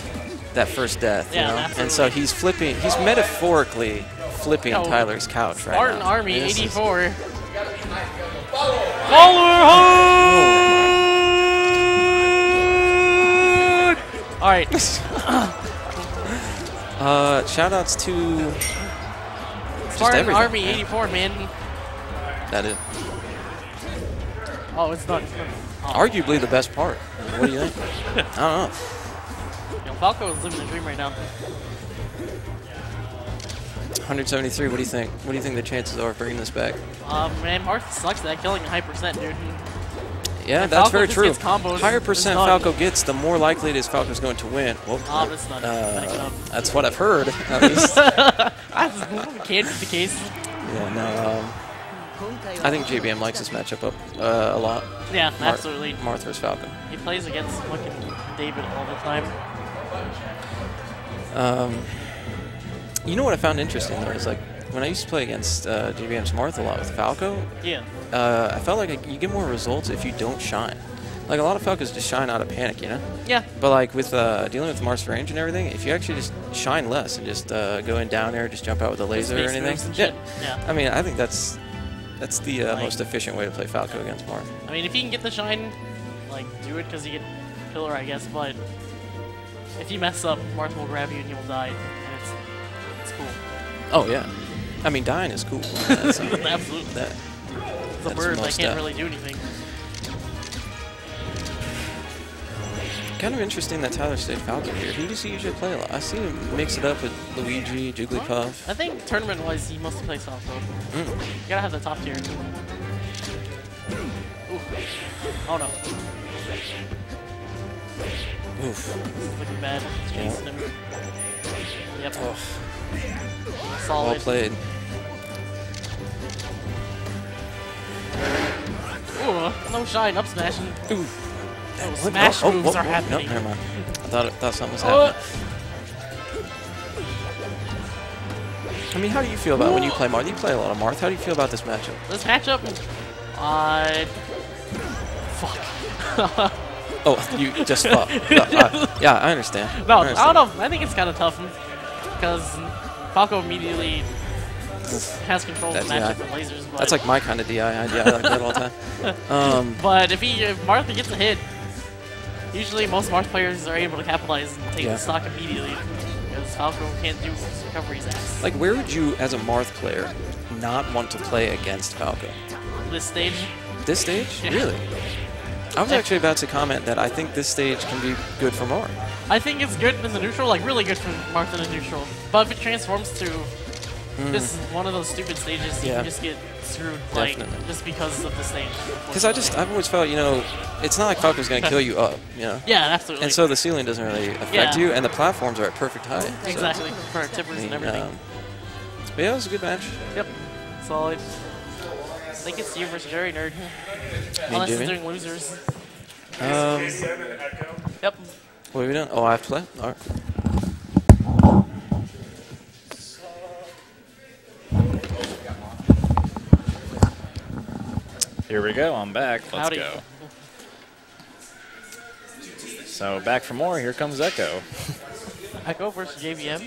that first death, you Yeah, know. absolutely. And so he's flipping. He's metaphorically flipping Yo, Tyler's couch right Spartan now. Army This is- 84. All right. Uh, shout outs to Spartan Army man. 84, man. that is Oh, it's not. Oh. arguably the best part. What do you think? I don't know. Yo, Falco is living the dream right now. 173. What do you think? What do you think the chances are of bringing this back? Um, man, Marth sucks at killing a high percent, dude. Yeah, If that's Falco very true. combos, Higher percent. Falco gets, the more likely it is Falco's going to win. Whoop. Oh, that's not Uh, that's what I've heard. At least. That's can't be the case. yeah, no. Um, I think JBM likes this matchup up uh, a lot. Yeah, Mar- absolutely. Marth versus Falcon. He plays against fucking David all the time. Um, you know what I found interesting though is like when I used to play against uh, Marth a lot with Falco, Yeah. uh, I felt like you get more results if you don't shine. like a lot of Falcos just shine out of panic, you know. Yeah. But like with uh, dealing with Marth's range and everything, if you actually just shine less and just uh, go in down air, just jump out with a laser or anything, yeah. Yeah. I mean, I think that's that's the uh, Like- most efficient way to play Falco against Marth. I mean, if you can get the shine, like, do it because you get pillar, I guess. But if you mess up, Marth will grab you and you'll die. And it's it's cool. Oh yeah. I mean, dying is cool. That's, Absolutely. That, It's a that's bird that can't def. really do anything. Kind of interesting that Tyler stayed Falcon here. Who does he usually play a lot? I see him mix it up with Luigi, Jigglypuff. I think tournament-wise, he mostly plays Falco. Mm. You gotta have the top tier. Ooh. Oh no. Oof. This is looking bad. It's Yeah. him. Yep. Well Solid. played. Ooh, no shine, up smashing. Ooh. Oh, smash Oh, oh, moves oh, are oh, happening. Nope, never mind. I thought, it, thought something was Oh. happening. I mean, how do you feel about when you play Marth? You play a lot of Marth. How do you feel about this matchup? This matchup, uh, fuck. Oh, you just fuck. No, I- yeah, I understand. No, I, I don't know. I think it's kind of tough because Falco immediately has control of the matchup with lasers. But, That's like my kind of DI. I, I like that all the time. Um, but if he, if Martha gets a hit, usually most Marth players are able to capitalize and take Yeah. the stock immediately because Falco can't do recoveries ass. like, where would you, as a Marth player, not want to play against Falco? This stage, This stage? Yeah. Really? I was actually about to comment that I think this stage can be good for Marth. I think it's good in the neutral, like really good for Martha in the neutral. But if it transforms to this is one of those stupid stages, you Mm. Yeah. can just get screwed, like Definitely. just because of the stage. Because I just, I've always felt, you know, it's not like Falco's going to kill you up, you know? Yeah, absolutely. And so the ceiling doesn't really affect Yeah. you, and the platforms are at perfect height. so, Exactly, for tippers I mean, and everything. um, but yeah, it was a good match. Yep, solid. I think it's you versus Jerry Nerd. Unless Jimmy? he's doing losers. Um, Yep. What are we doing? Oh, I have to play? All right. Here we go. I'm back. Let's Howdy. go. So back for more. Here comes Echo. Echo versus JBM.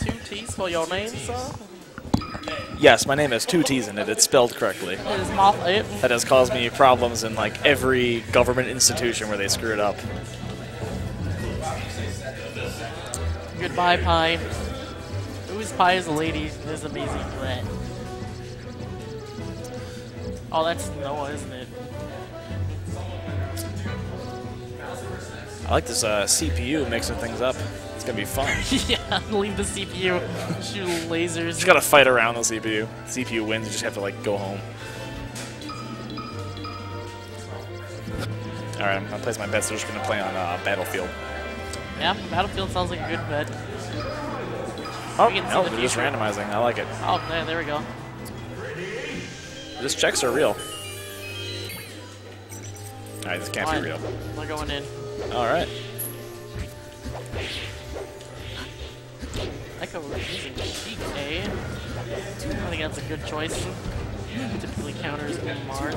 Two T's for your name, sir. Yes, my name has two T's in it. It's spelled correctly. It is Moth. That has caused me problems in like every government institution where they screw it up. Goodbye, Pie. Who's Pie is a lady is amazing for that. Oh, that's Noah, isn't it? I like this uh, CPU mixing things up. It's gonna be fun. yeah, leave the CPU, shoot lasers. just gotta fight around the CPU. CPU wins. You just have to like go home. All right, I'm gonna place my bets. We're just gonna play on uh, Battlefield. Yeah, Battlefield sounds like a good bet. Oh, We can see no, the they're just randomizing. I like it. Oh, there, there we go. These checks are real. All right, this can't Fine. be real. We're going in. All right. Using. I think that's a good choice. Typically counters Marth.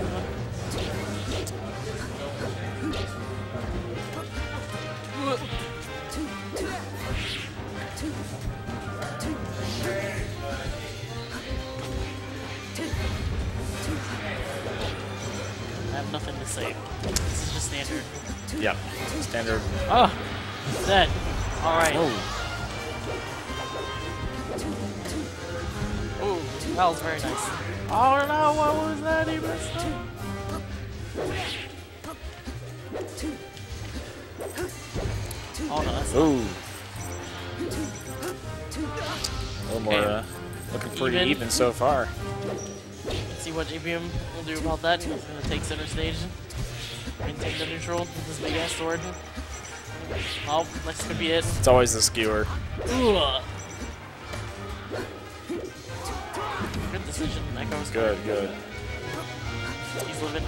I have nothing to say. This is just standard. Yeah, standard. Oh, dead. All that was very nice. Oh no, what was that? He missed it. Oh no, that's Ooh. A little more, Okay. uh, looking pretty Even. even. so far. Let's see what JBM will do about that. He's gonna take center stage. Maintain the neutral with this big ass sword. Oh, this could be it. It's always the skewer. Ugh. Good, good. He's living.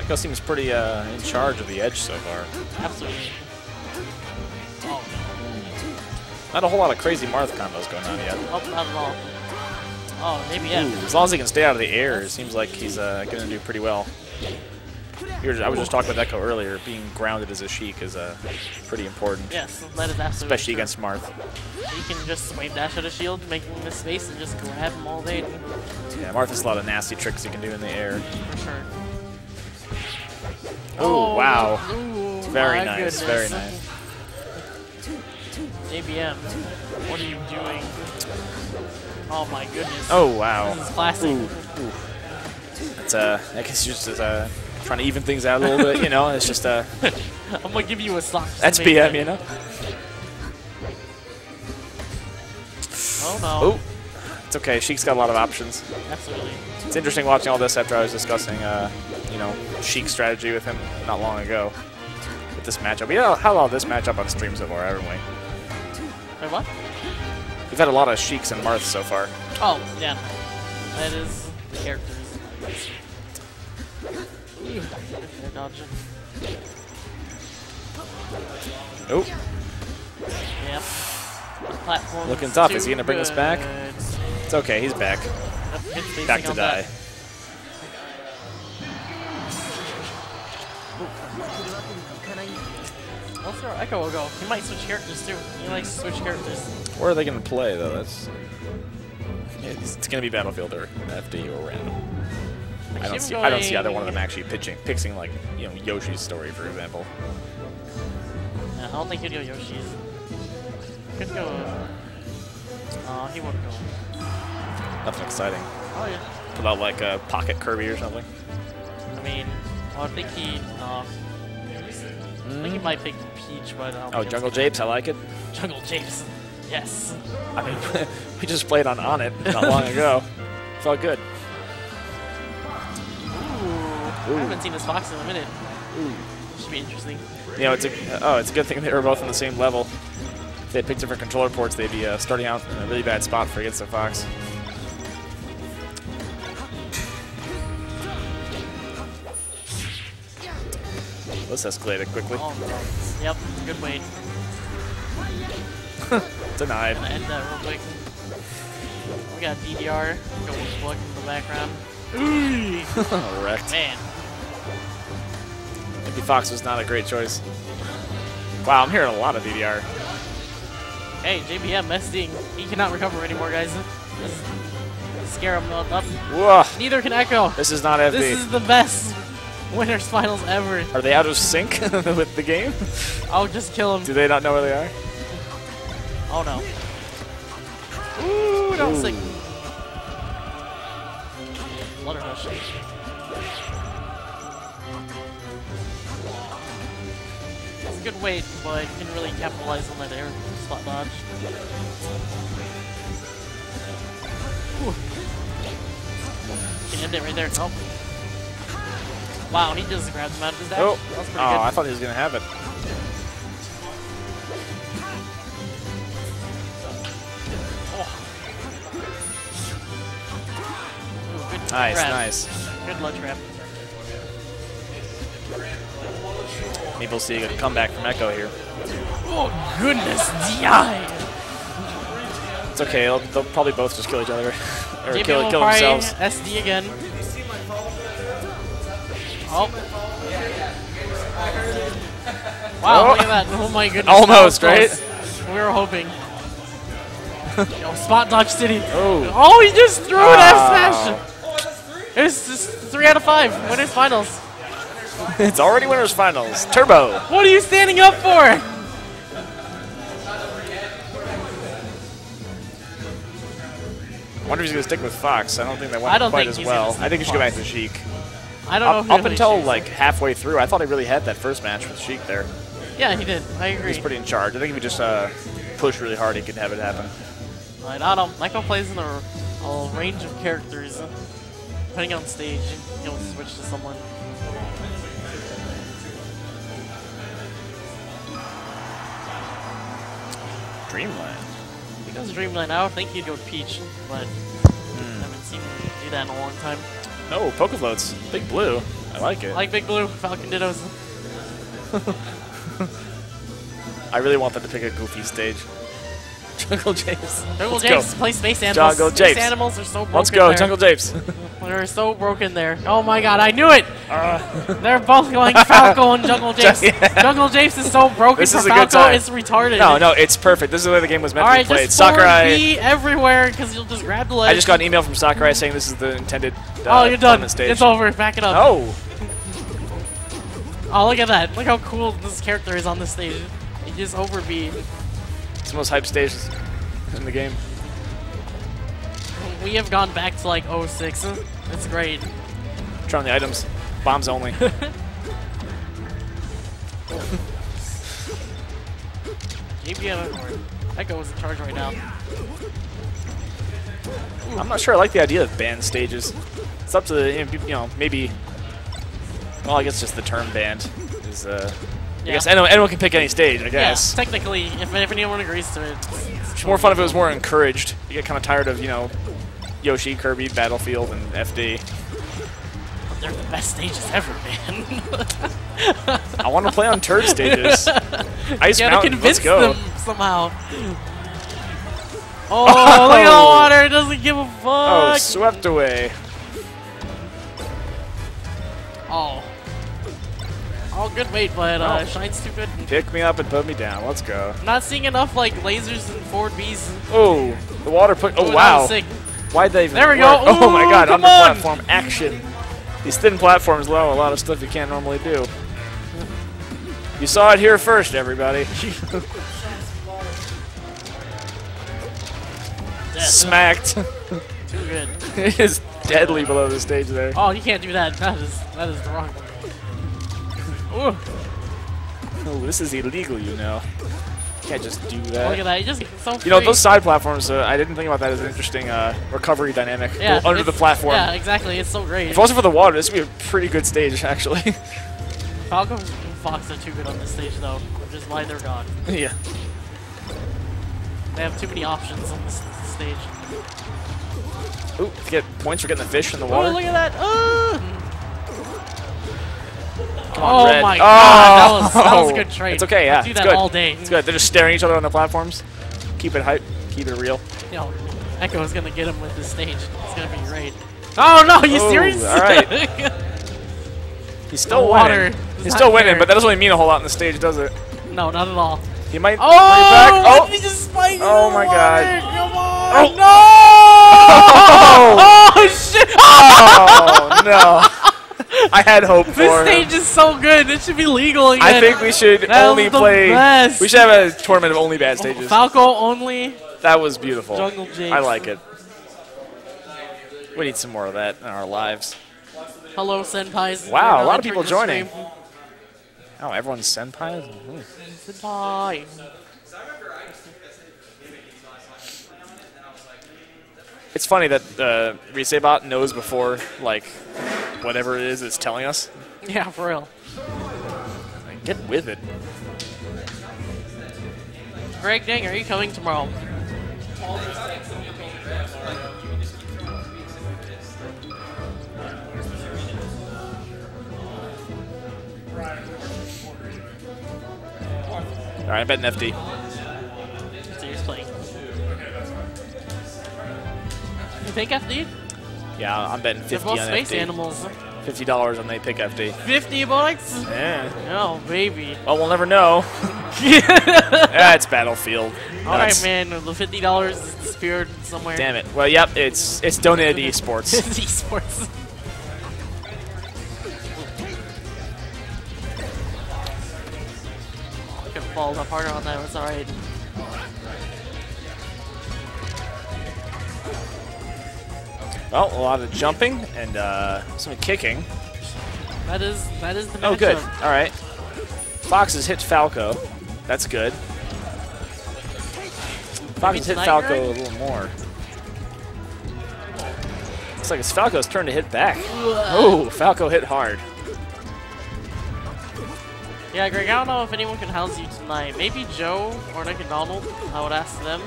Echo seems pretty uh, in charge of the edge so far. Absolutely. Not a whole lot of crazy Marth combos going on yet. oh, not at all. Oh, maybe yeah. Ooh, as long as he can stay out of the air, it seems like he's uh, going to do pretty well. I was just talking with Echo earlier. Being grounded as a Sheik is uh, pretty important, Yes, that is absolutely especially true. against Marth. You can just wave dash out a shield, make him miss space, and just grab him all day. Yeah, Marth has a lot of nasty tricks he can do in the air. For sure. Oh, wow. Ooh, Very nice, very nice. JBM, what are you doing? Oh my goodness. Oh, wow. This is classic. Ooh, ooh. It's, uh, I guess just uh, trying to even things out a little bit, you know? It's just, uh, I'm gonna give you a to that's BM, it. you know? Oh no. Oh, it's okay. Sheik's got a lot of options. Absolutely. It's interesting watching all this after I was discussing, uh, you know, Sheik's strategy with him not long ago with this matchup. We had a lot of this matchup on streams so far, haven't we? Wait, what? We've had a lot of Sheiks and Marths so far. Oh, yeah. That is the characters. Ooh, they're dodging. Oh, Yep. Platform looking tough. Is he going to bring us back? It's okay. He's back. Yep, Back to that. die. Let's where Echo will go. He might switch characters too. He likes to switch characters. Where are they going to play, though? That's It's, it's going to be Battlefield or FD or random. I don't see. I don't see either one of them actually pitching, picking like you know Yoshi's story, for example. I don't think he'd go Yoshi's. Could go. Oh, he wouldn't go. Nothing exciting. Oh yeah. Pull out like a pocket Kirby or something. I mean, I think he. Uh, I think he might pick Peach, but. Um, Oh, Jungle Japes, I like it. Jungle Japes. Yes. I mean, we just played on On It not long ago. Felt good. Ooh. I haven't seen this fox in a minute. Ooh. Should be interesting. You know, it's a oh, it's a good thing they were both on the same level. If they picked different controller ports, they'd be uh, starting out in a really bad spot for against the Fox. Let's escalate it quickly. Oh, yep. Good wait. Denied. Gonna end that real quick. We got DDR going plug in the background. Ooh. Wrecked. Man. Fox was not a great choice. Wow, I'm hearing a lot of DDR. Hey, JBM messing. He cannot recover anymore, guys. Just scare him up. Whoa. Neither can Echo. This is not FD. This is the best winners finals ever. Are they out of sync with the game? I'll just kill him. Do they not know where they are? Oh no. Ooh, that was sick. Flutter Rush. Good weight, but you can really capitalize on that air spot dodge. Ooh. Can end it right there. Oh. Wow, and he just grabbed him out of his dash. Oh, oh pretty I thought he was going to have it. Oh. Ooh, good Nice, grab. nice. Good ledge grab. Maybe we'll see a comeback from Echo here. Oh, goodness, DI! It's okay. They'll, they'll probably both just kill each other or kill, kill themselves. SD again. Oh. Wow, Oh. look at that. Oh my goodness. Almost, right? We were hoping. Yo, spot dodge city. Oh. Oh, he just threw an F smash. It's just three out of five. Winners finals. it's already winners finals. Turbo. What are you standing up for? I wonder if he's going to stick with Fox. I don't think that went don't quite as well. I think he should go back to Sheik. I don't up, know. Up until like halfway through, I thought he really had that first match with Sheik there. Yeah, he did. I agree. He's pretty in charge. I think if he just uh, push really hard, he could have it happen. Right, I don't. Michael plays in a, a range of characters. Depending on stage, he'll switch to someone. Dreamland. He goes Dreamland. I don't think he'd go Peach, but Hmm. I haven't seen him do that in a long time. No, Pokefloats. Big Blue. I like it. I like Big Blue, Falcon Dittos. I really want them to pick a goofy stage. Jungle Japes. Jungle Let's Japes, go. play Space Animals. Jungle Space Japes. Animals are so broken Let's go, there. Jungle Japes. They're so broken there. Oh my god, I knew it! Uh. They're both going Falco and Jungle Japes. Jungle Japes is so broken This is a good time. it's retarded. No, no, it's perfect. This is the way the game was meant to be played. just Sakurai. B everywhere, because you'll just grab the ledge. I just got an email from Sakurai saying this is the intended. Uh, oh, you're done. Stage. It's over. Back it up. Oh, Oh, look at that. Look how cool this character is on this stage. He just over B. it's the most hyped stages in the game. We have gone back to like 06. It's great. Turn on the items. Bombs only. JBM Echo is in charge right now. I'm not sure I like the idea of banned stages. It's up to the, you know, peop- you know, maybe. Well, I guess just the term banned is. Uh, Yeah. guess anyone, anyone can pick any stage. I guess. Yeah, technically, if, if anyone agrees to it. It's, more fun if it was more encouraged. You get kind of tired of you know, Yoshi, Kirby, Battlefield, and FD. They're the best stages ever, man. I want to play on turd stages. Ice you Mountain, convince let's go. them somehow. Oh, look at the water! It doesn't give a oh, fuck. Oh, swept away. Oh. Oh, good weight, but uh, Oh. Shine's too good. Pick me up and put me down. Let's go. Not seeing enough like lasers and forward Bs. Oh, the water put. Oh wow. Why'd they even There we work? go. oh my god, on the platform action. These thin platforms allow a lot of stuff you can't normally do. You saw it here first, everybody. Smacked. Too good. it is deadly below the stage there. Oh, you can't do that. That is that is the wrong. Ooh, Oh, this is illegal, you know. Can't just do that. look at that. You just so You know, those side platforms, uh, I didn't think about that as an interesting uh, recovery dynamic. yeah, under the platform. Yeah, exactly. It's so great. If it wasn't for the water, this would be a pretty good stage, actually. Falcon and Fox are too good on this stage, though, which is why they're gone. yeah. They have too many options on this stage. Ooh, get points for getting the fish in the water. Oh, water. look at that! Oh, Come oh on, oh Red. my oh! god, that was, that was a good trade. It's okay, yeah. Do it's that good. all day. It's good. They're just staring at each other on the platforms. Keep it hype. Keep it real. You know, Echo's gonna get him with this stage. It's gonna be great. Oh, oh no, you Oh, serious? all right. He's still water winning. He's still winning, care. but that doesn't really mean a whole lot on the stage, does it? no, not at all. He might Oh, bring it back. Oh! he just spike Oh my water? god. Come on! Oh. No! Oh, shit! Oh no! I had hope This for him. stage is so good. It should be legal again. I think we should That only play. best. We should have a tournament of only bad stages. Falco only. That was beautiful. Jungle Japes. I like it. We need some more of that in our lives. Hello, senpais. Wow, a lot of people joining. Oh, everyone's senpai. Ooh. Hmm. Senpai. It's funny that uh, Resebot knows before, like, whatever it is it's telling us. Yeah, for real. Get with it. Greg Dang, are you coming tomorrow? All right, I bet an FD. You think FD? Yeah, I'm betting They're 50 both on space FD. animals. Fifty dollars when they pick FD. 50 bucks? Yeah. Oh, baby. Well, we'll never know. yeah, it's Battlefield. All right, Nuts. man. The fifty dollars is disappeared somewhere. Damn it. Well, yep, it's it's donated to esports. it's esports. I could have followed up harder on that. It's all right. Well, a lot of jumping and uh, some kicking. That is that is the Oh, good. All right. Fox has hit Falco. That's good. Fox has hit Falco a little more. Looks like it's Falco's turn to hit back. Oh, Falco hit hard. Yeah, Greg. I don't know if anyone can house you tonight. Maybe Joe or Nick and Donald. I would ask them.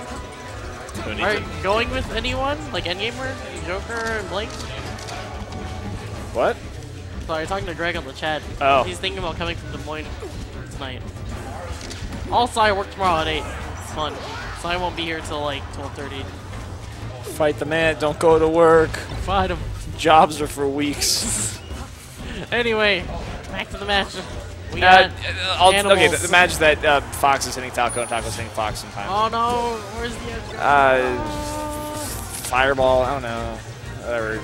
Are you going with anyone? Like Endgamer, Joker, and Blake? What? Sorry, talking to Greg on the chat. Oh. He's thinking about coming from Des Moines tonight. Also, I work tomorrow at 8. It's fun. So I won't be here till like 12:30. Fight the man. Don't go to work. Fight him. Jobs are for weeks. Anyway, back to the match. We Uh, I'll- okay, the, the match that uh, Fox is hitting Taco and Taco's hitting Fox sometimes. Oh no, where's the? Uh, fireball. I don't know. Whatever.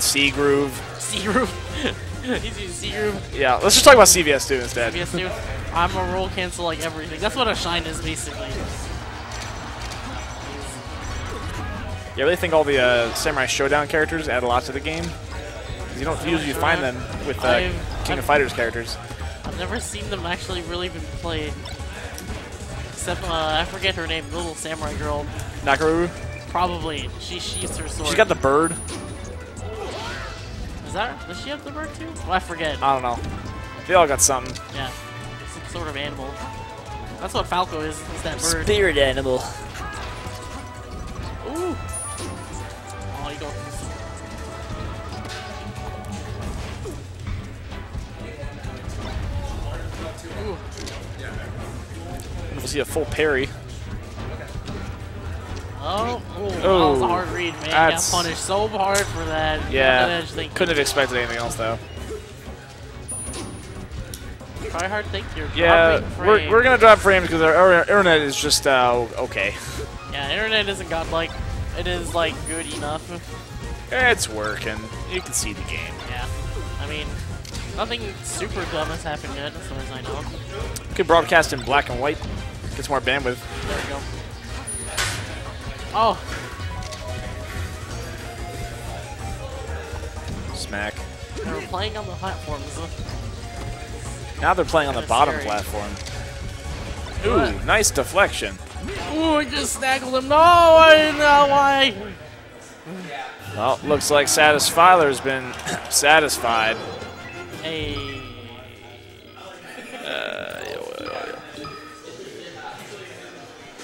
C groove. C groove. He's using C groove. Yeah, let's just talk about CVS 2 instead. Yes, dude. I'm a roll cancel like everything. That's what a shine is basically. Yeah, I really think all the uh, Samurai Shodown characters add a lot to the game. 'Cause You don't usually find them with uh, King I've- of Fighters characters. I've never seen them actually really been played. Except uh, I forget her name, the little samurai girl. Nakaru. Probably. She she's her sword. She's got the bird. Is that does she have the bird too? Well, I forget. I don't know. They all got something. Yeah. Some sort of animal. That's what Falco is, is that bird. Spirit animal. Ooh. Oh, you go. Ooh. We'll see a full parry. Oh, ooh, that Oh, was a hard read, man. that's- Got punished so hard for that. Yeah. Couldn't have expected anything else though. Try hard think you're Yeah, we're, we're gonna drop frames because our, our internet is just uh, okay. Yeah, internet isn't godlike. It is like good enough. It's working. You can see the game. Yeah. I mean, nothing super dumb has happened yet, as far as I know. Could broadcast in black and white. Gets more bandwidth. There we go. Oh, Smack. they were playing on the platforms. Now they're playing on the bottom scary. platform. Ooh, nice deflection. Ooh, I just snaggled him. No, I didn't know why. Well, looks like Satisfiler's been satisfied. Hey.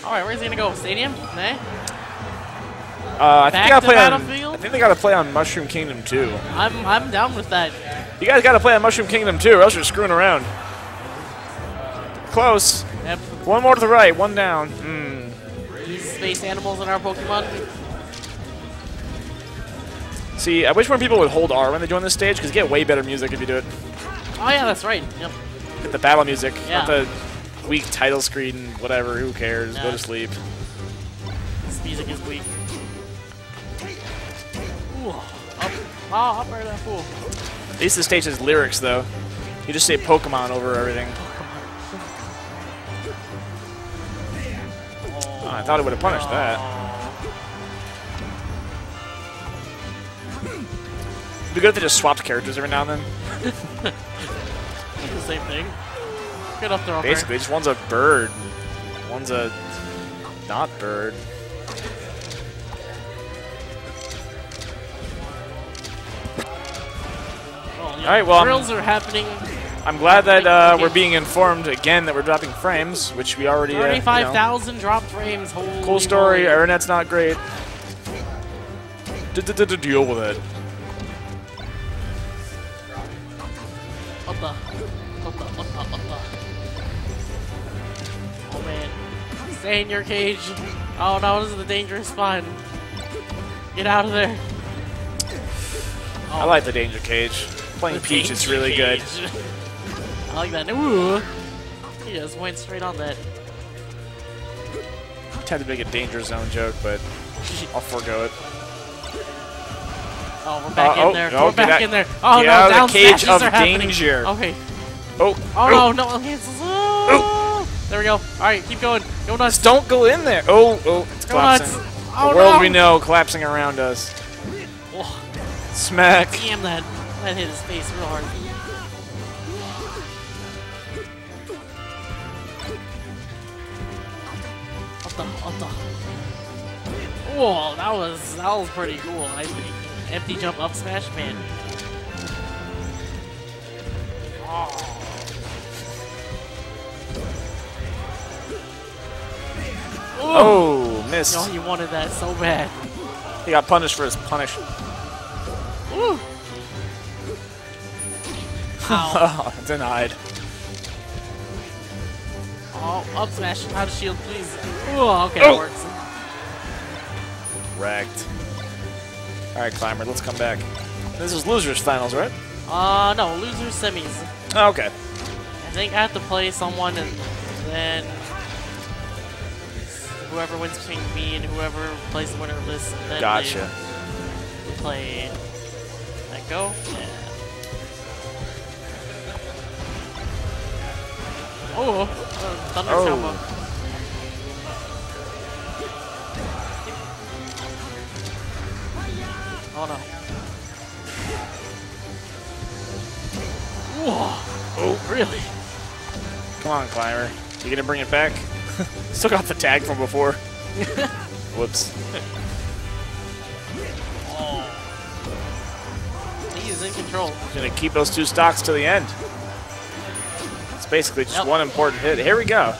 Alright, where's he gonna go? Stadium? Nah? Uh, I think they gotta to play on. I think they gotta play on Mushroom Kingdom 2. I'm I'm down with that. You guys gotta play on Mushroom Kingdom 2, or else you're screwing around. Close. Yep. One more to the right, one down. Hmm. These space animals in our Pokemon. See, I wish more people would hold R when they join this stage, because you get way better music if you do it. Oh yeah, that's right. Yep. Get the battle music, Yeah. not the weak title screen, whatever, who cares, go to sleep. This music is weak. Ooh. Up. Oh, up right that fool. At least the stage has lyrics, though. You just say Pokemon over everything. Oh, I thought it would have punished that. Oh, It'd be good if they just swapped characters every now and then. the same thing. Get up there, up Basically, just one's a bird, one's a not bird. Well, All right, well, drills are happening. I'm glad that uh, we're being informed again that we're dropping frames, which we already. Uh, you know, Thirty-five thousand dropped frames. Holy cool story. moly. Our internet's not great. D-d-d-d- Deal with it. Stay in your cage. Oh no, this is a dangerous spot. Get out of there. I like the Danger Cage. Playing The Peach is danger really good. I like that. Ooh. He just went straight on that. I Tried to make a Danger Zone joke, but I'll forego it. Oh, we're back Uh, oh, in there. no, we're back out- in there. Oh get no, of the cage of are happening. danger. Okay. Oh, Oh no, no. Oh. There we go. All right, keep going. Go nuts. Don't go in there. Oh, oh, it's Go collapsing. nuts. Oh, the world no. we know collapsing around us. Oh, Smack. damn that. That hit his face real hard. What the? What the? Whoa, that was that was pretty cool. I think. Empty jump up smash, man. Oh. Oh, missed. No, you wanted that so bad. He got punished for his punish. Ooh. Ow. Denied. Oh Oh, up smash. Out of shield, please. Ooh, okay, Oh. that works. Wrecked. All right, Climber, let's come back. This is losers finals, right? Uh, no, losers semis. Oh, okay. I think I have to play someone and then whoever wins between me and whoever plays the winner of this. Then Gotcha. We play. Let go. Yeah. Oh, uh, thunder Oh. combo. Oh no. Whoa. Oh, really? Come on, Climber. You gonna bring it back? Still got the tag from before. Whoops. Oh. He is in control. Gonna keep those two stocks to the end. It's basically just Yep. one important hit. Here we go.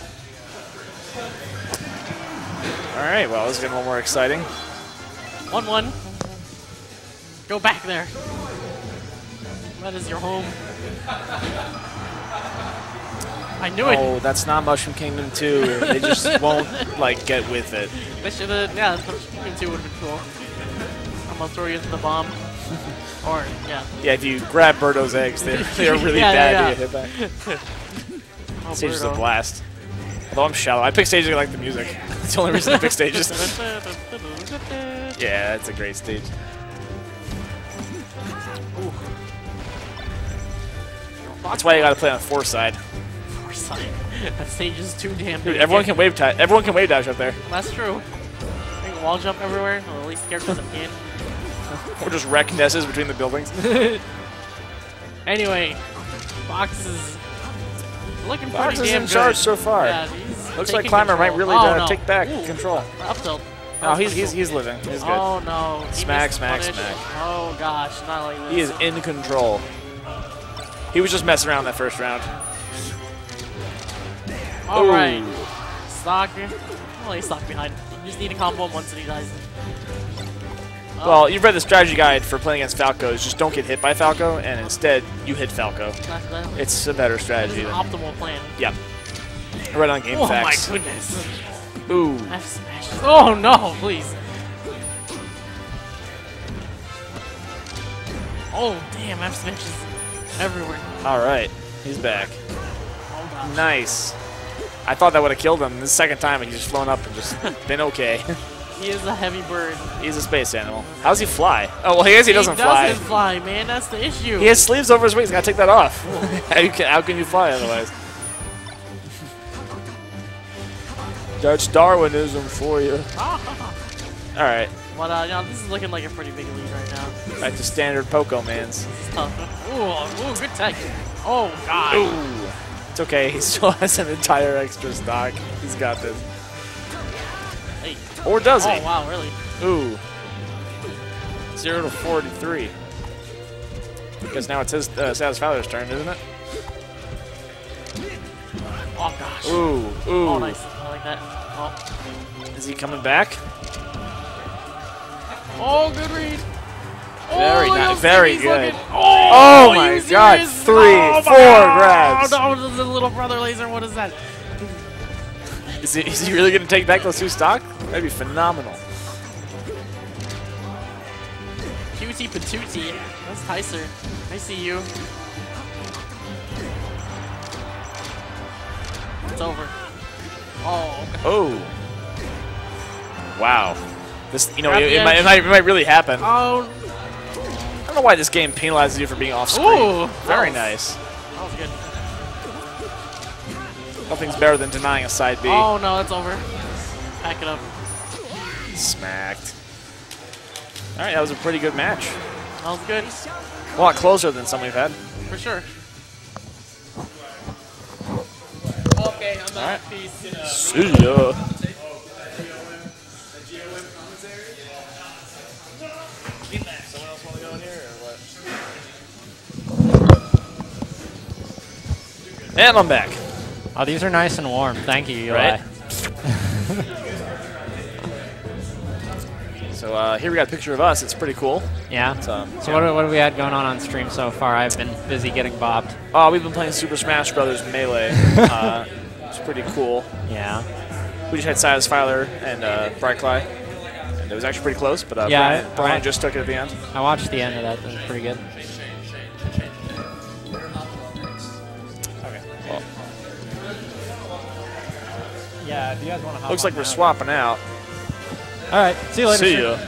All right, well, this is getting a little more exciting. 1 1. Go back there. That is your home. I knew it. Oh, that's not Mushroom Kingdom 2. they just won't, like, get with it. They should have. Yeah, Mushroom Kingdom 2 would have been cool. I'm gonna throw you into the bomb. or, yeah. Yeah, if you grab Birdo's eggs, they're, they're really Yeah, bad yeah, to get hit back. Oh, Stage is a blast. Although I'm shallow. I pick stages I like the music. That's the only reason I pick stages. yeah, it's a great stage. That's why you gotta play on the Fourside. Foresight. that stage is too damn Dude, big. everyone can wave ti- everyone can wave dash up there. That's true. I can wall jump everywhere. Well, at least characters that can. Or just wreck nesses between the buildings. Anyway, Fox is looking Fox pretty is damn in charge so far. Yeah, he's Looks like taking Climber might really oh, uh, no. take back Ooh, control. Up tilt. No, he's, pretty he's, he's living. He's good. Oh no. He Smack, smack, punish. smack. Oh gosh, not like this. He is in control. He was just messing around that first round. All Ooh. right. Stock. Well, he's stuck behind. You just need to combo him once and he dies. Oh, Well, you've read the strategy guide for playing against Falco. Is just don't get hit by Falco, and instead you hit Falco. It's a better strategy. an Than, optimal plan. yep. Read on Game oh FAQs. my goodness. Ooh. Oh no, please. Oh damn, F smashes everywhere. All right, he's back. Oh. Nice. I thought that would have killed him. The second time, he's just flown up and just been okay. He is a heavy bird. he's a space animal. How does he fly? Oh, well, I guess he doesn't fly. doesn't fly, man. That's the issue. He has sleeves over his wings. Gotta take that off. how, you can, how can you fly otherwise? That's Darwinism for you. All right, But uh, you know, this is looking like a pretty big lead right now. back to standard Poco Mans. This is tough. Ooh, ooh, good tech. Oh god. Ooh. It's okay. He still has an entire extra stock. He's got this. Hey. Or does he? Oh wow, really? Ooh. Zero to forty-three. Because now it's his uh, turn, isn't it? Oh gosh. Ooh, ooh. Oh nice. I like that. Oh. Is he coming back? Oh, good read. Very oh, nice. Very good. Oh, are my God, serious? three, Oh, four God. grabs. Oh, no, the little brother laser. What is that? Is he, is he really going to take back those two stock? That'd be phenomenal. Cutie patootie. That's Tyser. I see you. It's over. Oh. okay. Oh. Wow. This, you know, it, it, might, it, might, it might really happen. Oh. I don't know why this game penalizes you for being off screen. Ooh, Very that was- nice. That was good. Nothing's better than denying a side B. Oh no, it's over. Pack it up. Smacked. All right, that was a pretty good match. That was good. A lot closer than some we've had. For sure. Okay, I'm All right. Peace. See ya. And I'm back. Oh, these are nice and warm. Thank you, Eli. Right. So uh, here we got a picture of us. It's pretty cool. Yeah. So, So what, what have we had going on on stream so far? I've been busy getting bobbed. Oh, we've been playing Super Smash Brothers Melee. uh, pretty cool. Yeah. We just had Silas Filer and uh, Brightfly, and it was actually pretty close. But uh, Yeah, Brian, Brian just took it at the end. I watched the end of that. It was pretty good. Yeah, if you guys want to looks like we're swapping out. All right. See you later. See Stu. ya.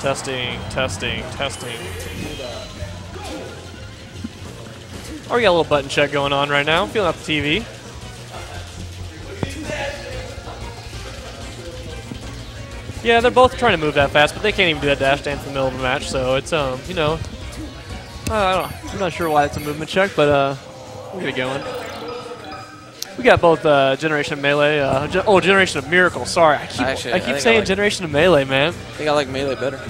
Testing, testing, testing. Oh, we got a little button check going on right now. I'm Feeling out the TV. Yeah, they're both trying to move that fast, but they can't even do that dash dance in the middle of a match. So it's um, you know, I don't. I'm not sure why it's a movement check, but uh, we'll get it going. We got both uh, Generation of Melee. Uh, ge- oh, Generation of Miracle. Sorry, I keep, Actually, I I keep I saying like- Generation of Melee, man. I think I like Melee better.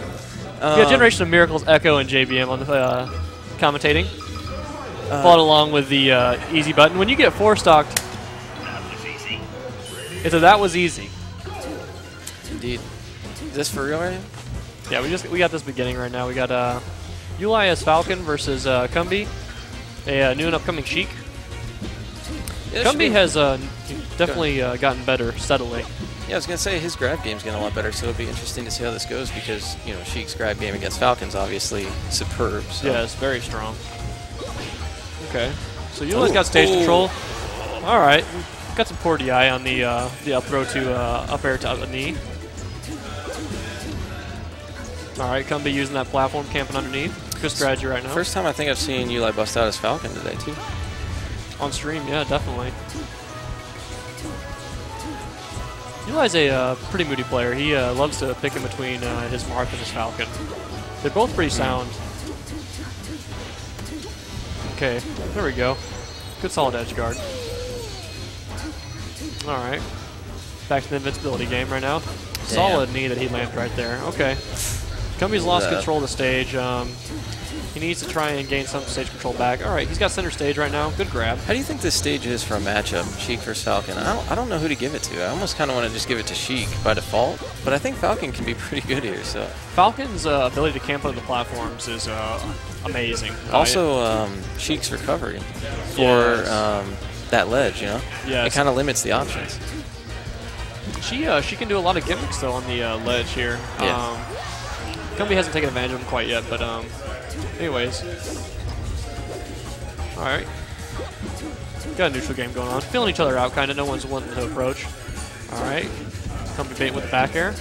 yeah, Um, Generation of Miracles, Echo, and JBM on the uh, commentating. Uh, Followed along with the uh, easy button. When you get four stocked, it's a that was easy. Indeed. Is this for real right now? Yeah, we just we got this beginning right now. We got uh, Uli as Falcon versus uh, Kumbi, a uh, new and upcoming Sheik. Yeah, Kumbi has uh, definitely uh, gotten better steadily. Yeah, I was gonna say his grab game's getting a lot better, so it'll be interesting to see how this goes because you know Sheik's grab game against Falcons obviously superb. So. Yeah, it's very strong. Okay, so Uli's Ooh. got stage Ooh. control. All right, got some poor DI on the uh, the up throw to uh, up air to up the knee. All right, Kumbi using that platform, camping underneath. Good strategy right now. First time I think I've seen Uli bust out his Falcon today too. On stream, yeah, definitely. Uli's a uh, pretty moody player. He uh, loves to pick in between uh, his Marth and his Falcon. They're both pretty sound. Okay, there we go. Good solid edge guard. Alright. Back to the invincibility game right now. Solid knee that he landed right there. Okay. Kumbi's lost control of the stage. Um, he needs to try and gain some stage control back. All right, he's got center stage right now. Good grab. How do you think this stage is for a matchup, Sheik versus Falcon? I don't, I don't know who to give it to. I almost kind of want to just give it to Sheik by default, but I think Falcon can be pretty good here. So Falcon's uh, ability to camp under the platforms is uh, amazing. Also um, Sheik's recovery for um, that ledge, you know, Yes. it kind of limits the options. she uh, she can do a lot of gimmicks though on the uh, ledge here. Yeah. Um, Gumby hasn't taken advantage of them quite yet, but um, anyways. All right. Got a neutral game going on. Feeling each other out, kind of. No one's wanting to approach. All right. Gumby bait with the back air.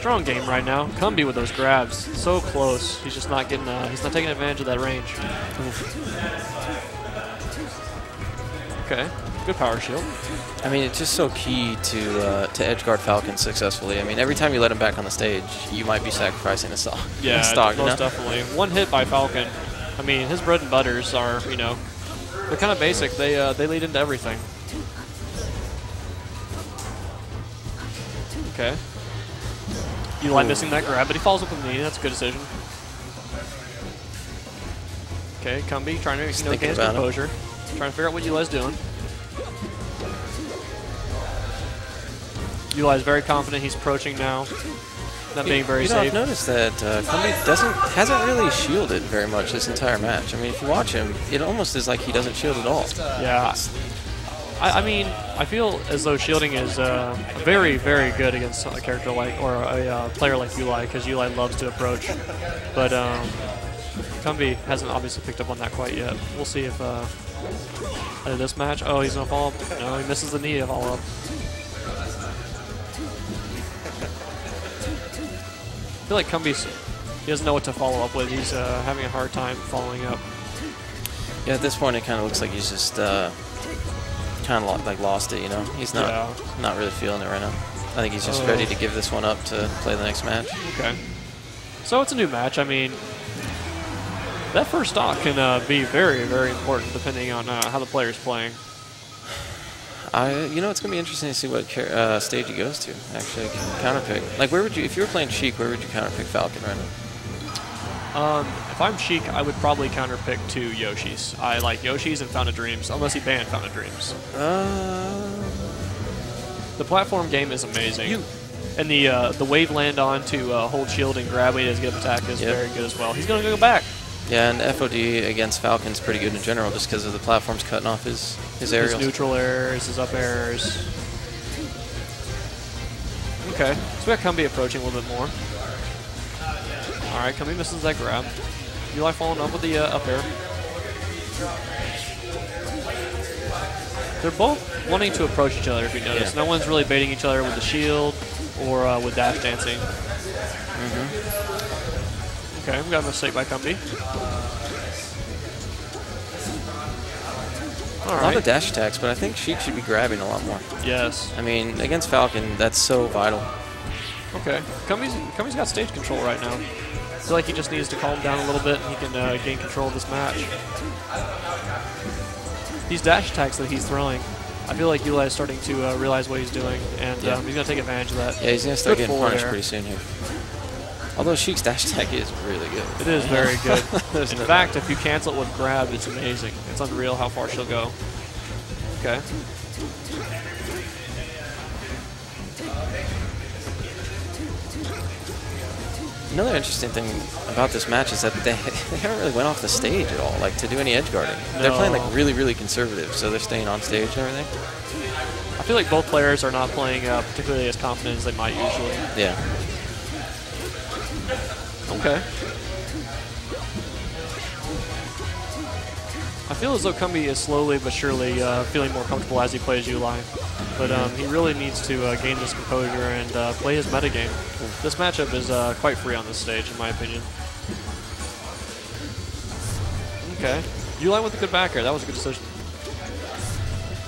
Strong game right now. Kumbi with those grabs, so close. He's just not getting. Uh, he's not taking advantage of that range. Okay, good power shield. I mean, it's just so key to uh, to edge guard Falcon successfully. I mean, every time you let him back on the stage, you might be sacrificing a stock. Yeah, a stock, you most know? definitely. One hit by Falcon. I mean, his bread and butters are, you know, they're kind of basic. They uh, they lead into everything. Okay. You like missing that grab, but he falls up with a knee. That's a good decision. Okay, Kumbi trying to you know, gain his about him. composure, trying to figure out what Uli's doing. Uli's very confident. He's approaching now. Not being very you know, safe. I've noticed that uh, Kumbi doesn't hasn't really shielded very much this entire match. I mean, if you watch him, it almost is like he doesn't shield at all. Yeah. I, I mean, I feel as though shielding is uh, very, very good against a character like, or a uh, player like Uli, because Uli loves to approach. But um, Kumbi hasn't obviously picked up on that quite yet. We'll see if uh, this match. Oh, he's gonna up. No, he misses the knee to follow up. I feel like Kumbi's he doesn't know what to follow up with. He's uh, having a hard time following up. Yeah, at this point, it kind of looks like he's just uh, kind of like lost it. You know, he's not Yeah. not really feeling it right now. I think he's just Oh. ready to give this one up to play the next match. Okay. So it's a new match. I mean, that first stock can uh, be very, very important depending on uh, how the player's playing. I, you know, it's gonna be interesting to see what uh, stage he goes to. Actually, counterpick. Like, where would you, if you were playing Sheik, where would you counterpick Falcon right now? Um, if I'm Sheik, I would probably counterpick two Yoshis. I like Yoshis and Fountain Dreams, unless he banned Fountain Dreams. Uh, The platform game is amazing. and the uh, the wave land on to uh, hold shield and grab weight as a good attack is Yep. very good as well. He's going to go back. yeah, and FOD against Falcon's pretty good in general, just because of the platforms cutting off his his His aerials. neutral airs, his up airs. Okay, so we got Kumbi approaching a little bit more. All right, Kumbi misses that grab. Eli following up with the uh, up air. They're both wanting to approach each other, if you notice. Yeah. No one's really baiting each other with the shield or uh, with dash dancing. Okay, we got a mistake by Kumbi. All a lot of dash attacks, but I think Sheik should be grabbing a lot more. Yes. I mean, against Falcon, that's so vital. Okay. Kumbi's, Kumbi's got stage control right now. I feel like he just needs to calm down a little bit and he can uh, gain control of this match. These dash attacks that he's throwing, I feel like Eli is starting to uh, realize what he's doing, and Yeah. um, he's going to take advantage of that. Yeah, he's gonna start Good getting punished air. pretty soon here. Although Sheik's dash attack is really good. It is very good. In no fact, if you cancel it with grab, it's amazing. It's unreal how far she'll go. Okay. Another interesting thing about this match is that they, they haven't really went off the stage at all, like to do any edge guarding. They're playing like really, really conservative, so they're staying on stage and everything. I feel like both players are not playing uh, particularly as confident as they might usually. Yeah. Okay. I feel as though Kumbi is slowly but surely uh, feeling more comfortable as he plays Uli. But um, he really needs to uh, gain this composure and uh, play his metagame. This matchup is uh, quite free on this stage, in my opinion. Okay. Uli with a good back air. That was a good decision.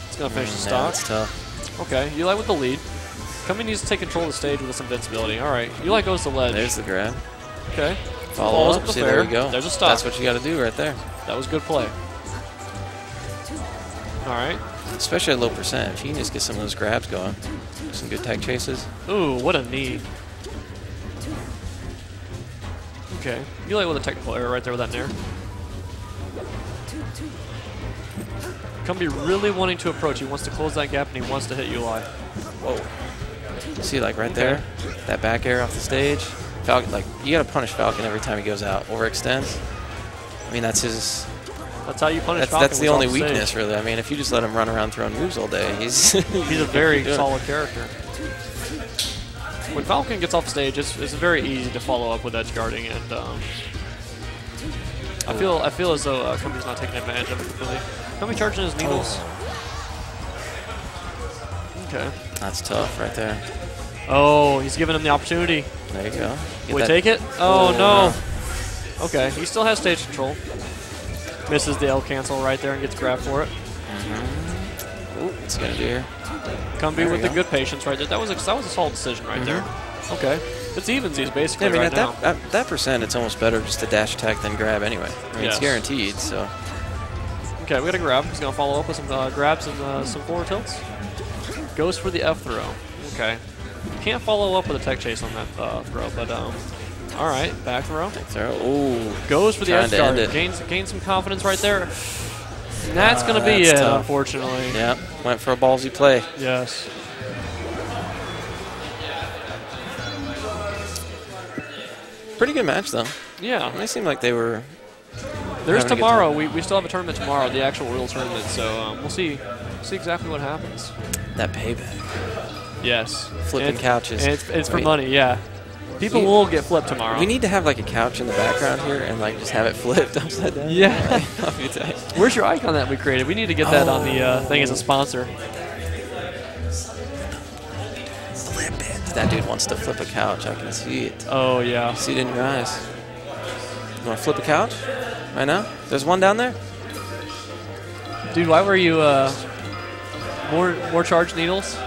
It's going to finish the Mm, yeah, stock. it's tough. Okay, Uli with the lead. Kumbi needs to take control of the stage with this invincibility. All right, You like goes to ledge. There's the grab. Okay. Follow up. up the See, fair. there you go. There's a stop. That's what you got to do right there. That was good play. All right. Especially at low percent. If you can just get some of those grabs going, some good tech chases. Ooh, what a knee. Okay. Uli with a technical error right there with that nair. Kumbi really wanting to approach. He wants to close that gap and he wants to hit Uli. Whoa. See, like right there, that back air off the stage. Falcon, like you got to punish Falcon every time he goes out, overextends. I mean, that's his. That's how you punish That's, Falcon that's the only off the stage. weakness, really. I mean, if you just let him run around throwing moves all day, he's He's a very solid character. When Falcon gets off stage, it's, it's very easy to follow up with edge guarding, and um, I feel I feel as though uh, Kumbi's not taking advantage of it really. Kumbi charging his needles. Okay. That's tough right there. Oh, he's giving him the opportunity. There you go. Get that- take it? Oh, Oh, no. Okay, he still has stage control. Misses the L cancel right there and gets grabbed for it. Ooh, what's he gonna do here? Kumbi There with the go. good patience right there. That was a, that was a solid decision right there. Okay. It's evensies basically Yeah, I mean, right at now. that, at that percent, it's almost better just to dash attack than grab anyway. I mean, Yes. it's guaranteed, so. Okay, we got a grab. He's going to follow up with some uh, grabs and uh, some forward tilts. Goes for the F throw. Okay. Can't follow up with a tech chase on that uh, throw, but um, all right, back throw. Throw. Ooh. Goes for the edge to guard. Gains, gains some confidence right there. And that's going to be it, tough. unfortunately. Yeah, went for a ballsy play. Yes. Pretty good match, though. Yeah. They seemed like they were. There's having a good tomorrow. We, we still have a tournament tomorrow, the actual real tournament. So um, we'll see see exactly what happens. That payback. Yes. Flipping And couches. and it's, it's for money, yeah. People We- will get flipped tomorrow. We need to have like a couch in the background here and like just have it flipped upside down. Yeah. That'd be tight. Where's your icon that we created? We need to get that on the uh, thing as a sponsor. Flip it. That dude wants to flip a couch. I can see it. Oh yeah. See it in your eyes. You want to flip a couch right now? There's one down there. Dude, why were you uh, more more charged needles?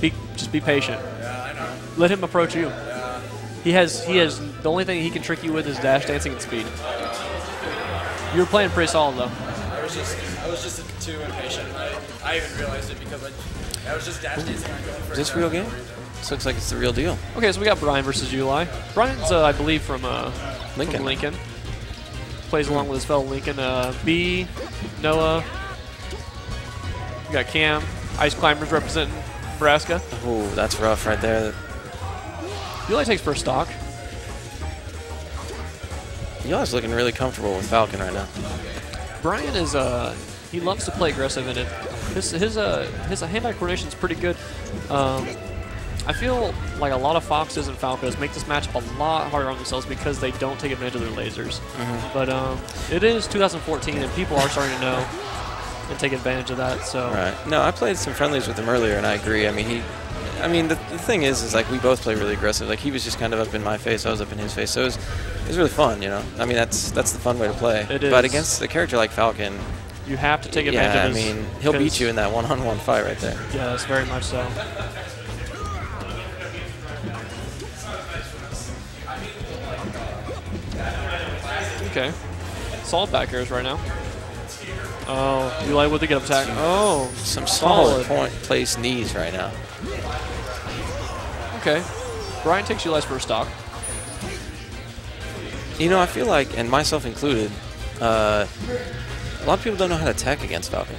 Be just be patient. Yeah, I know. Let him approach you. He has he has the only thing he can trick you with is dash dancing and speed. You were playing pretty solid though. I was just, I was just too impatient. I, I even realized it because I, I was just dash dancing going Is this real game? This looks like it's the real deal. Okay, so we got Brian versus Uli. Brian's, uh, I believe, from uh, Lincoln. From Lincoln. Plays along with his fellow Lincoln. Uh, B, Noah. We got Cam. Ice Climbers representing Nebraska. Ooh, that's rough right there. Uli takes first stock. Uli's looking really comfortable with Falcon right now. Brian is uh he loves to play aggressive in it. His his uh his hand-eye coordination is pretty good. Um, I feel like a lot of Foxes and Falcons make this match a lot harder on themselves because they don't take advantage of their lasers. Mhm. But um, it is 2014 and people are starting to know and take advantage of that. So Right. No, I played some friendlies with him earlier, and I agree. I mean, he. I mean, the, the thing is, is like we both play really aggressive. Like he was just kind of up in my face, I was up in his face. So it was, it was really fun, you know. I mean, that's that's the fun way to play. It But against a character like Falcon, you have to take yeah, advantage I of his. mean, he'll beat you in that one-on-one fight right there. Yes, very much so. Okay. Solid back airs right now. Oh, Eli with the get up attack. Oh, Some solid point place knees right now. Okay. Brian takes Eli's first stock. You know, I feel like, and myself included, uh, a lot of people don't know how to tech against Falcon.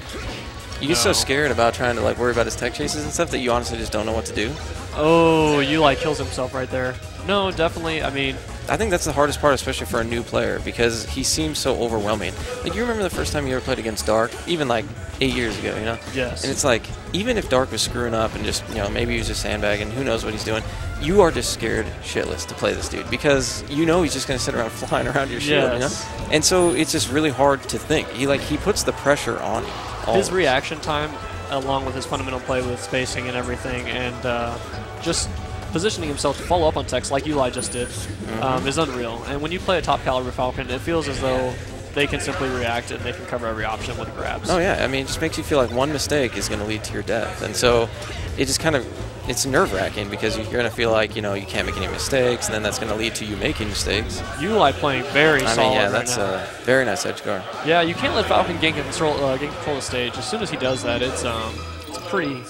You get so scared about trying to like worry about his tech chases and stuff that you honestly just don't know what to do. Oh, Eli kills himself right there. No, definitely. I mean, I think that's the hardest part, especially for a new player, because he seems so overwhelming. Like you remember the first time you ever played against Dark, even like eight years ago, you know? Yes. And it's like, even if Dark was screwing up and just, you know, maybe he was just sandbagging, who knows what he's doing, you are just scared shitless to play this dude because you know he's just going to sit around flying around your shield, Yes. you know? And so it's just really hard to think. He like he puts the pressure on you. his reaction time, along with his fundamental play with spacing and everything, and uh, just positioning himself to follow up on techs like Eli just did, Mm-hmm. um, is unreal. And when you play a top caliber Falcon, it feels as though they can simply react and they can cover every option with grabs. Oh yeah, I mean, it just makes you feel like one mistake is going to lead to your death, and so it just kind of it's nerve wracking because you're going to feel like you know you can't make any mistakes, and then that's going to lead to you making mistakes. Eli playing very I solid mean, yeah, that's a very nice edge guard. Yeah, you can't let Falcon gain control, uh, control of the stage. As soon as he does that, it's um, it's a pretty,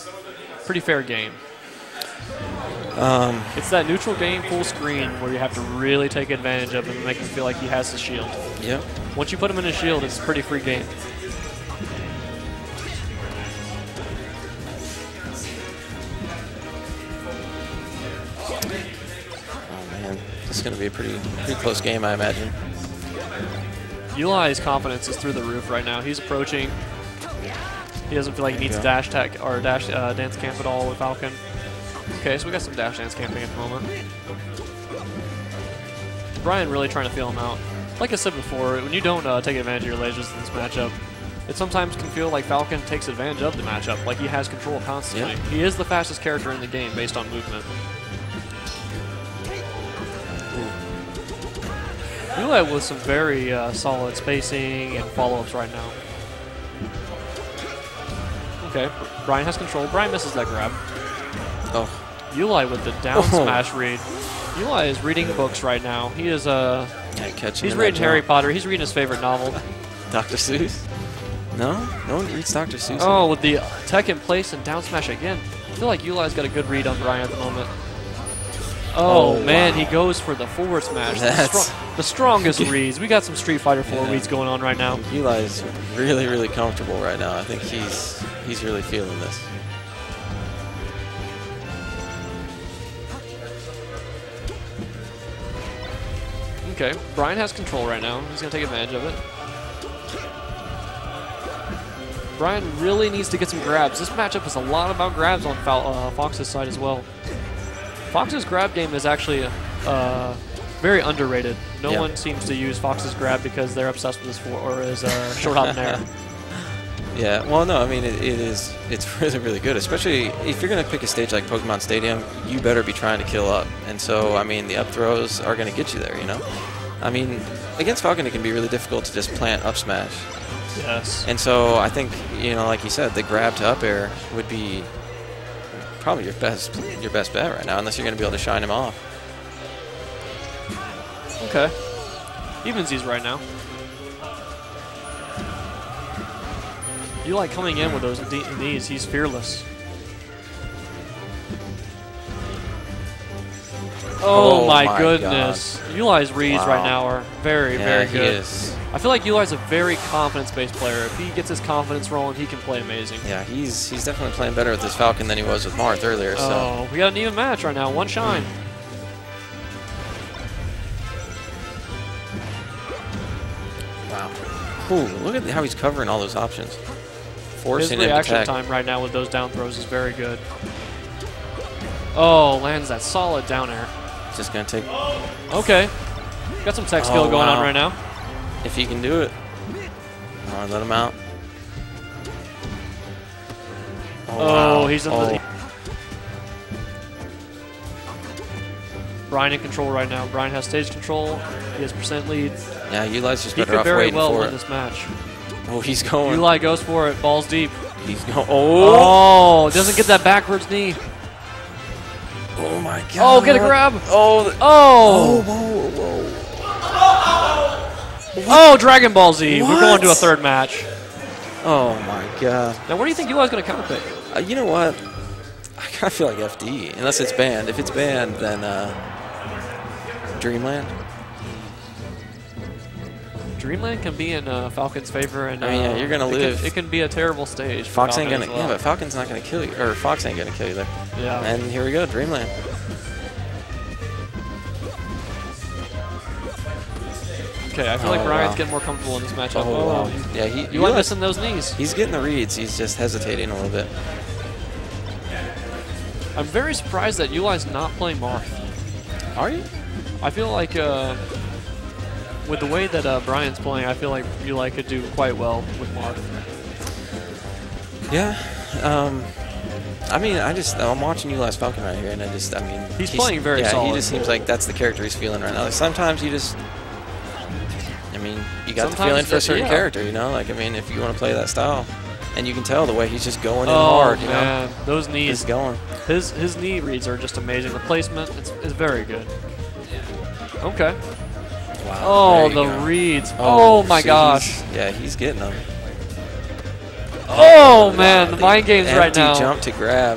pretty fair game. Um, It's that neutral game full screen where you have to really take advantage of him and make him feel like he has the shield. Yep. Once you put him in a shield, it's a pretty free game. Oh man, this is going to be a pretty pretty close game, I imagine. Eli's confidence is through the roof right now. He's approaching. He doesn't feel like he needs Yeah. dash tech or dash uh, dance camp at all with Falcon. Okay, so we got some dash dance camping at the moment. Brian really trying to feel him out. Like I said before, when you don't uh, take advantage of your lasers in this matchup, it sometimes can feel like Falcon takes advantage of the matchup, like he has control constantly. Yeah. He is the fastest character in the game based on movement. Uli with some very uh, solid spacing and follow-ups right now. Okay, Brian has control. Brian misses that grab. Oh. Uli with the down Oh. smash read. Uli is reading books right now. He is uh, Yeah, catching he's reading Harry. Potter. He's reading his favorite novel. Dr. Seuss? No, no one reads Dr. Seuss. Oh, with the tech in place and down smash again. I feel like Uli's got a good read on Brian at the moment. Oh, Oh, man, wow. he goes for the forward smash. The, That's- the strongest reads. We got some Street Fighter 4 Yeah. reads going on right now. Eli is really, really comfortable right now. I think he's he's really feeling this. Okay, Brian has control right now. He's going to take advantage of it. Brian really needs to get some grabs. This matchup is a lot about grabs on uh, Fox's side as well. Fox's grab game is actually uh, very underrated. No Yeah. one seems to use Fox's grab because they're obsessed with his for or his uh, short hop and air. Yeah, well, no, I mean, it, it is, it's really, really good, especially if you're going to pick a stage like Pokemon Stadium, you better be trying to kill up. And so, I mean, the up throws are going to get you there, you know? I mean, against Falcon, it can be really difficult to just plant up smash. Yes. And so, I think, you know, like you said, the grab to up air would be probably your best, your best bet right now, unless you're going to be able to shine him off. Okay. Evensies right now. You like coming in with those knees. He's fearless. Oh, Oh my, my goodness. Uli's reads right now are very, Yeah, very he good. is. I feel like Uli's a very confidence-based player. If he gets his confidence rolling, he can play amazing. Yeah, he's he's definitely playing better with this Falcon than he was with Marth earlier. So Oh, we got an even match right now. One shine. wow, cool. Look at how he's covering all those options, forcing to reaction time right now with those down throws is very good. Oh, lands that solid down air. Just gonna take. Okay. Got some tech skill Oh, going on right now. If he can do it. All right, let him out. Oh, oh wow. he's in oh. the. Brian in control right now. Brian has stage control. He has percent lead. Yeah, Uli's just He better could off very waiting well for win this match. Oh, he's going. Uli goes for it. Balls deep. He's going. Oh. Oh, doesn't get that backwards knee. Oh my god. Oh, get a grab. Oh. the- Oh. whoa, whoa. Oh, Dragon Ball Z. We're going to a third match. Oh my god. Now, where do you think Uli's going to counterpick? Uh, you know what? I kind of feel like FD, unless it's banned. If it's banned, then uh, Dreamland. Dreamland can be in uh, Falcon's favor, and I mean, yeah, uh, you're gonna it can- live. it can be a terrible stage. Fox ain't gonna. well. Yeah, but Falcon's not gonna kill you, or Fox ain't gonna kill you there. Yeah. And here we go, Dreamland. Okay, I feel like Ryan's wow. getting more comfortable in this matchup. Oh, wow. Yeah, he. You like Uli's- missing those knees. He's getting the reads. He's just hesitating a little bit. I'm very surprised that Uli's not playing Marth. Are you? I feel like uh, with the way that uh, Brian's playing, I feel like Uli could do quite well with Marth. Yeah. Um, I mean, I just I'm watching Uli's Falcon right here, and I just I mean He's playing very yeah, solid. he just seems like that's the character he's feeling right now. Like, sometimes you just, I mean, you got the feeling for a certain yeah. character, you know. Like I mean, if you want to play that style, and you can tell the way he's just going in oh hard, you man, know. those knees. He's going. His his knee reads are just amazing. The placement is, is very good. Okay. Wow. Oh, the go. reads. Oh, my see, gosh. he's- Yeah, he's getting them. Oh man, the mind games right empty now. jump to grab.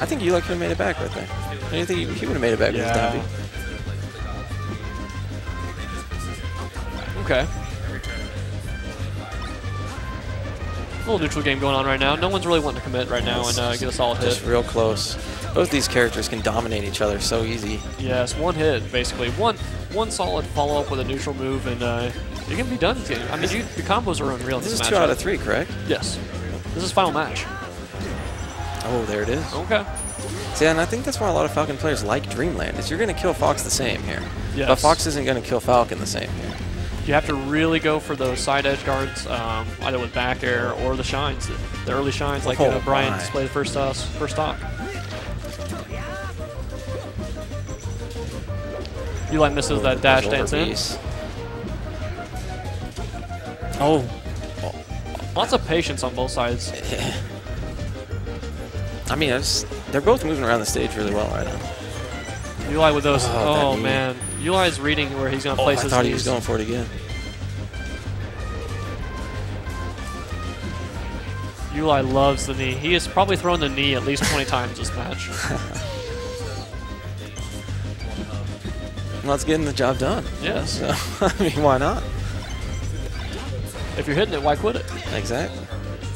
I think Uli could have made it back right there. I think he, he would have made it back with his Yeah. Okay. little neutral game going on right now. No one's really wanting to commit right now and uh, get a solid Just hit. real close. Both these characters can dominate each other so easy. Yes, one hit basically. One one solid follow up with a neutral move, and uh, you can be done. this. I mean, you, the combos are unreal. in This is two out of three, correct? Yes. This is final match. Oh, there it is. Okay. See, and I think that's why a lot of Falcon players like Dreamland, is you're going to kill Fox the same here. But Fox isn't going to kill Falcon the same here. You have to really go for those side edge guards, um, either with back air or the shines, the, early shines, like Oh, uh, Brian my. displayed the first uh, first stock. Eli misses that dash dance in. Oh. Lots of patience on both sides. I mean, they're both moving around the stage really well right now. Eli with those. Oh, Oh, knee. man, Eli's reading where he's gonna Oh, place I his thought he was going for it again. Eli loves the knee. He has probably thrown the knee at least 20 times this match. It's getting the job done. Yes. So, I mean, why not? If you're hitting it, why quit it? Exactly.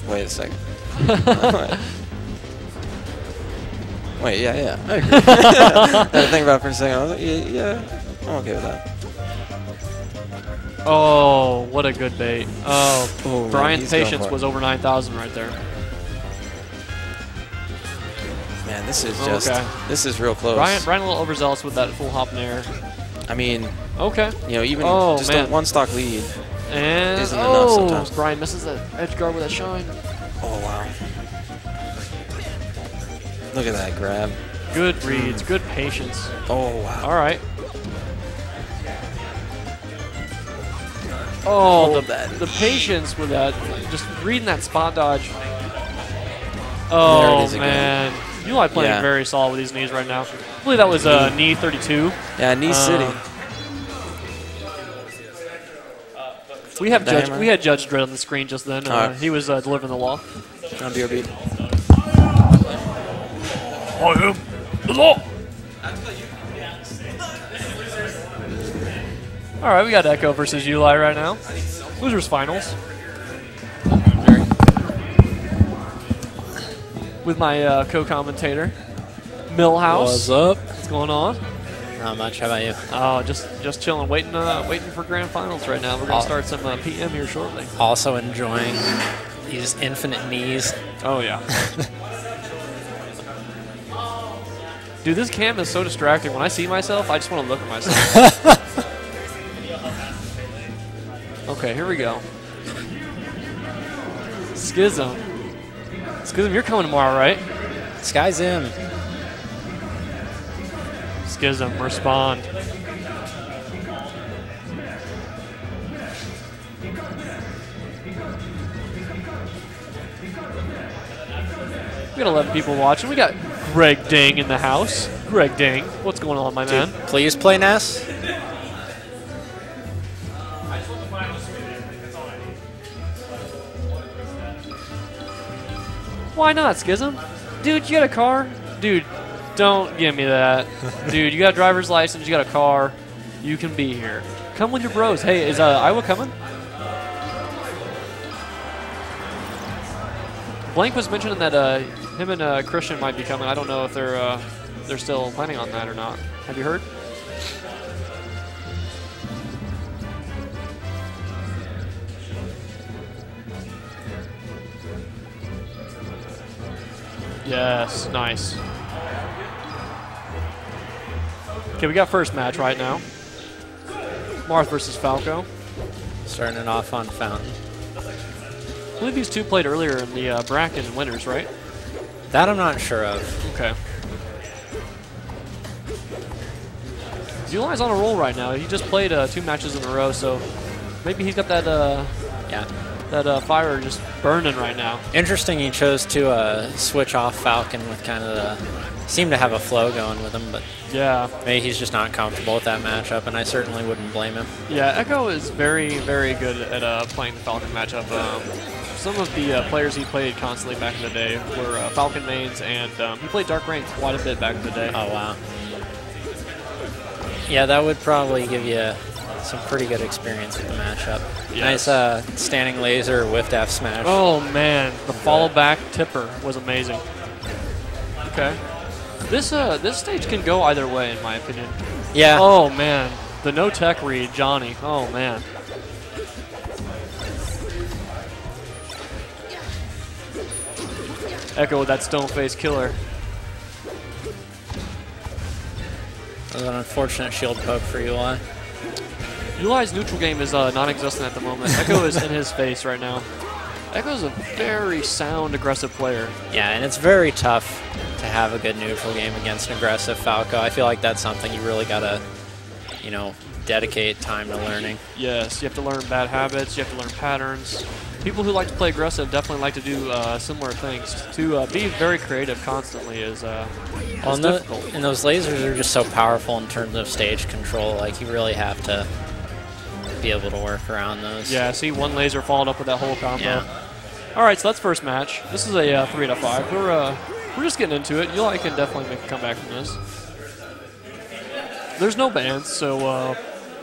Wait a second. Wait, yeah, yeah. I agree. I think about it for a second. I was like, yeah, yeah I'm okay with that. Oh, what a good bait. Oh, Brian's patience was over 9,000 right there. Man, this is just, Okay. this is real close. Brian, Brian a little overzealous with that full hop in air. I mean, Okay. you know, even Oh, just man. a one stock lead And isn't enough oh, sometimes. Brian misses that edge guard with that shine. Oh, wow. Look at that grab. Good reads, hmm. good patience. Oh, wow. All right. Oh, the, that the patience with that, just reading that spot dodge. Oh man, Eli playing Yeah. very solid with these knees right now. I believe that was uh, knee 32. Yeah, knee Um, city. We have Judge. We had Judge Dredd on the screen just then. Uh, Alright. He was uh, delivering the law. On BRB. I am the law. All right, we got Echo versus Uli right now. Losers finals. With my uh, co-commentator, Millhouse. What's up? What's going on? Not much. How about you? Oh, just just chilling, waiting uh, waiting for grand finals right now. We're gonna Oh. start some uh, PM here shortly. Also enjoying these infinite knees. Oh yeah. Dude, this cam is so distracting. When I see myself, I just want to look at myself. okay, here we go. Schism. Schism, you're coming tomorrow, right? Sky's in. Schism, respond. We got 11 people watching. We got Greg Ding in the house. Greg Ding, what's going on, my man? Please play Ness. Why not, Schism? Dude, you got a car? Dude, don't give me that. Dude, you got a driver's license, you got a car. You can be here. Come with your bros. Hey, is uh, Iowa coming? Blank was mentioning that uh, him and uh, Christian might be coming. I don't know if they're uh, they're still planning on that or not. Have you heard? Yes, nice. Okay, we got first match right now. Marth versus Falco. Starting it off on Fountain. I believe these two played earlier in the uh, bracket and winners, right? That I'm not sure of. Okay. Zuli's on a roll right now. He just played uh, two matches in a row, so maybe he's got that uh, Yeah. that uh, fire just burning right now. Interesting he chose to uh, switch off Falcon with kind of the... Seemed to have a flow going with him, but Yeah. maybe he's just not comfortable with that matchup, and I certainly wouldn't blame him. Yeah, Echo is very, very good at uh, playing the Falcon matchup. Um, some of the uh, players he played constantly back in the day were uh, Falcon mains, and um, he played Darkrain quite a bit back in the day. Oh, wow. Yeah, that would probably give you some pretty good experience with the matchup. Yes. Nice uh, standing laser whiffed F smash. Oh man, the follow back tipper was amazing. Okay. This uh this stage can go either way in my opinion. Yeah. Oh man, the no tech read Johnny. Oh man. Echo with that stone face killer. That was an unfortunate shield poke for Uli. Uli's neutral game is uh, non-existent at the moment. Echo is in his face right now. Echo's a very sound, aggressive player. Yeah, and it's very tough to have a good neutral game against an aggressive Falco. I feel like that's something you really gotta, you know, dedicate time to learning. Yes, you have to learn bad habits. You have to learn patterns. People who like to play aggressive definitely like to do uh, similar things. To uh, be very creative constantly is, uh, Well, and, difficult. and those lasers are just so powerful in terms of stage control. Like you really have to be able to work around those. Yeah, see one laser followed up with that whole combo. Yeah. All right, so that's first match. This is a uh, three out of five. We're uh, we're just getting into it. Uli can definitely make a comeback from this. There's no bans, so uh,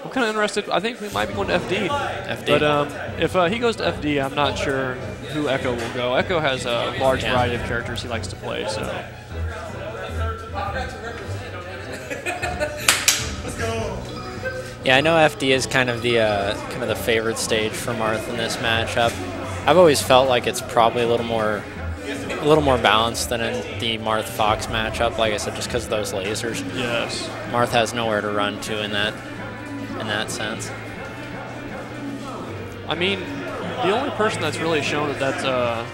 I'm kind of interested. I think we might be going to FD. FD. But um, if uh, he goes to FD, I'm not sure who Echo will go. Echo has a large Yeah. variety of characters he likes to play, so. Yeah, I know FD is kind of the uh, kind of the favored stage for Marth in this matchup. I've always felt like it's probably a little more a little more balanced than in the Marth Fox matchup. Like I said, just because of those lasers. Yes. Marth has nowhere to run to in that in that sense. I mean, the only person that's really shown that that's uh,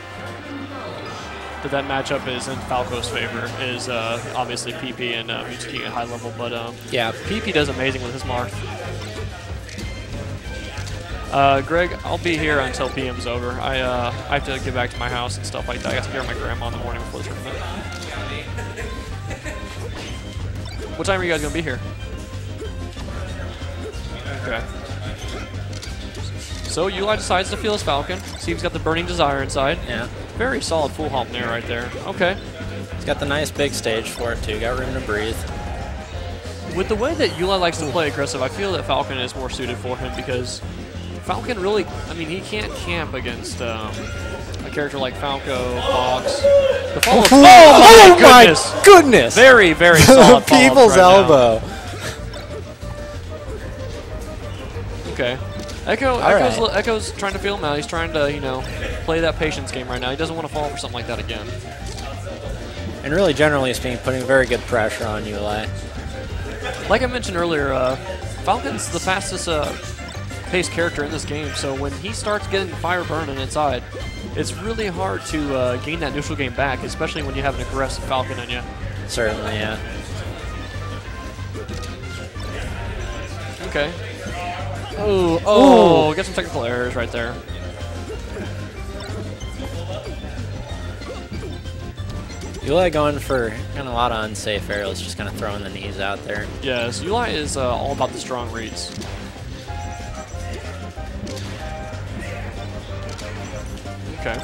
that that matchup is in Falco's favor is uh, obviously PP and uh, Mewtwo at high level, but um, Yeah. PP does amazing with his Marth. Uh, Greg, I'll be here until PM's over. I uh, I have to get back to my house and stuff like that. I got to care of my grandma in the morning before the tournament. What time are you guys gonna be here? Okay. So Uli decides to feel his Falcon. See he's got the Burning Desire inside. Yeah. Very solid full hop there right there. Okay. He's got the nice big stage for it too. Got room to breathe. With the way that Uli likes to play aggressive, I feel that Falcon is more suited for him because Falcon really, I mean, he can't camp against um, a character like Falco, Fox. The follow Oh, oh my goodness. goodness. Very, very solid People's right now. elbow. Okay. Echo, Echo's, right. Echo's trying to feel him out. He's trying to, you know, play that patience game right now. He doesn't want to fall for something like that again. And really, generally speaking, putting very good pressure on Uli. Like I mentioned earlier, uh, Falcon's the fastest uh, paced character in this game, so when he starts getting fire burning inside, it's really hard to uh, gain that neutral game back, especially when you have an aggressive Falcon on you. Certainly, yeah. Okay. Oh, oh, get some technical errors right there. Uli going for kind of a lot of unsafe aerials, just kind of throwing the knees out there. Yes, Uli is uh, all about the strong reads. Okay.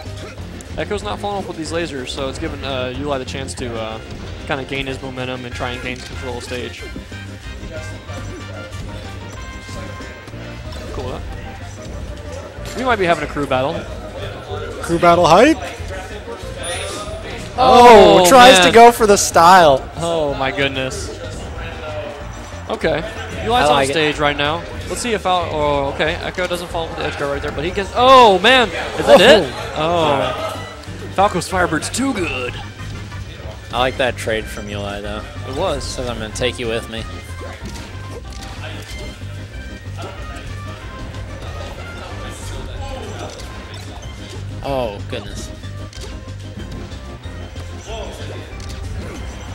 Echo's not falling off with these lasers, so it's giving uh, Uli the chance to uh, kind of gain his momentum and try and gain control of stage. Cool. We might be having a crew battle. Crew battle hype. Oh, Oh, tries man. to go for the style. Oh my goodness. Okay. Uli's I on like it. stage right now. Let's see if Al. Oh, okay. Echo doesn't fall with the edge guard right there, but he gets. Oh man, is that Oh. it? Oh. oh. Falco's Firebird's too good. I like that trade from Uli though. It was. Says I'm gonna take you with me. Oh goodness.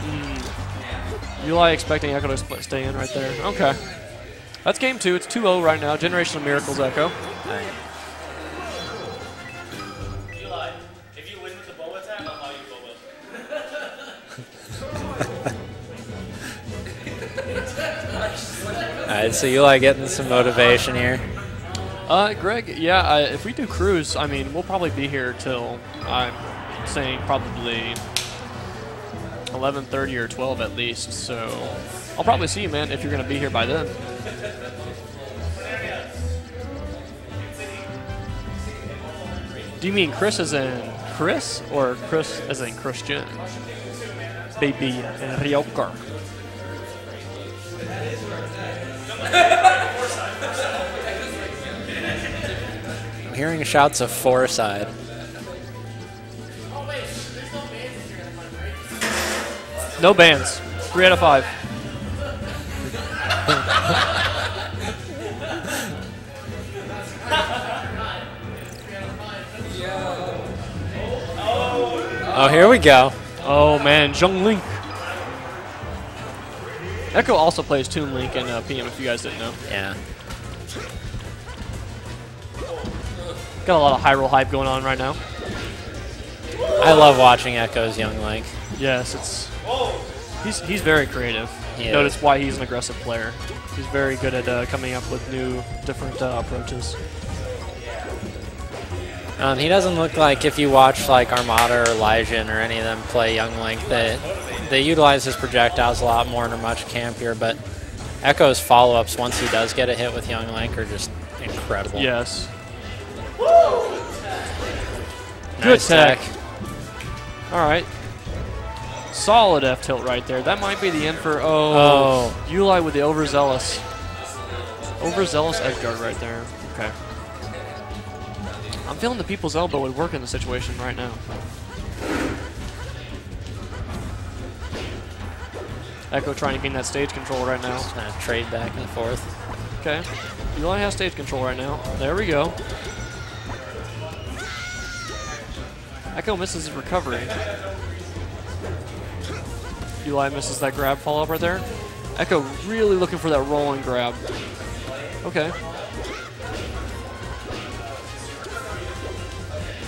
Hmm. Uli expecting Echo to stay in right there. Okay. That's game two. It's 2-0 right now. Generation of Miracles Echo. Alright, so Uli getting some motivation here. Uh, Greg, yeah, I, if we do cruise, I mean, we'll probably be here till, I'm saying probably 11.30 or 12 at least, so I'll probably see you, man, if you're going to be here by then. Do you mean Chris as in Chris, or Chris as in Christian? Baby Ryoker. I'm hearing shouts of Fourside. No bans. Three out of five. Oh, here we go. Oh man, Young Link. Echo also plays Toon Link in uh, PM if you guys didn't know. Yeah. Got a lot of high roll hype going on right now. I love watching Echo's Young Link. Yes, it's he's he's very creative. Notice why he's an aggressive player. He's very good at uh, coming up with new, different uh, approaches. Um, he doesn't look like if you watch like Armada or Lysian or any of them play Young Link that they utilize his projectiles a lot more and are much campier. But Echo's follow-ups once he does get a hit with Young Link are just incredible. Yes. Nice Good tech. tech. All right. Solid F tilt right there. That might be the end for oh, oh. Uli with the overzealous, overzealous edge guard right there. Okay. I'm feeling the people's elbow would work in the situation right now. Echo trying to gain that stage control right now. Just gonna trade back and forth. Okay. Uli has stage control right now. There we go. Echo misses his recovery. Uli misses that grab follow up right there. Echo really looking for that roll and grab. Okay.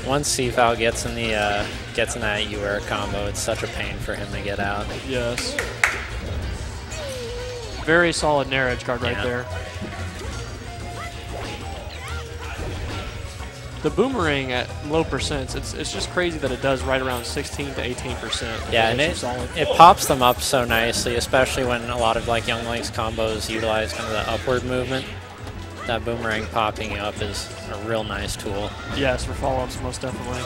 Once Seafowl gets in the uh, gets in that UR combo, it's such a pain for him to get out. Yes. Very solid Nair edge guard right Yeah. there. The boomerang at low percents, it's, it's just crazy that it does right around 16 to 18 percent. Yeah, and it, it pops them up so nicely, especially when a lot of like Young Link's combos utilize kind of the upward movement. That boomerang popping up is a real nice tool. Yes, for follow-ups, most definitely.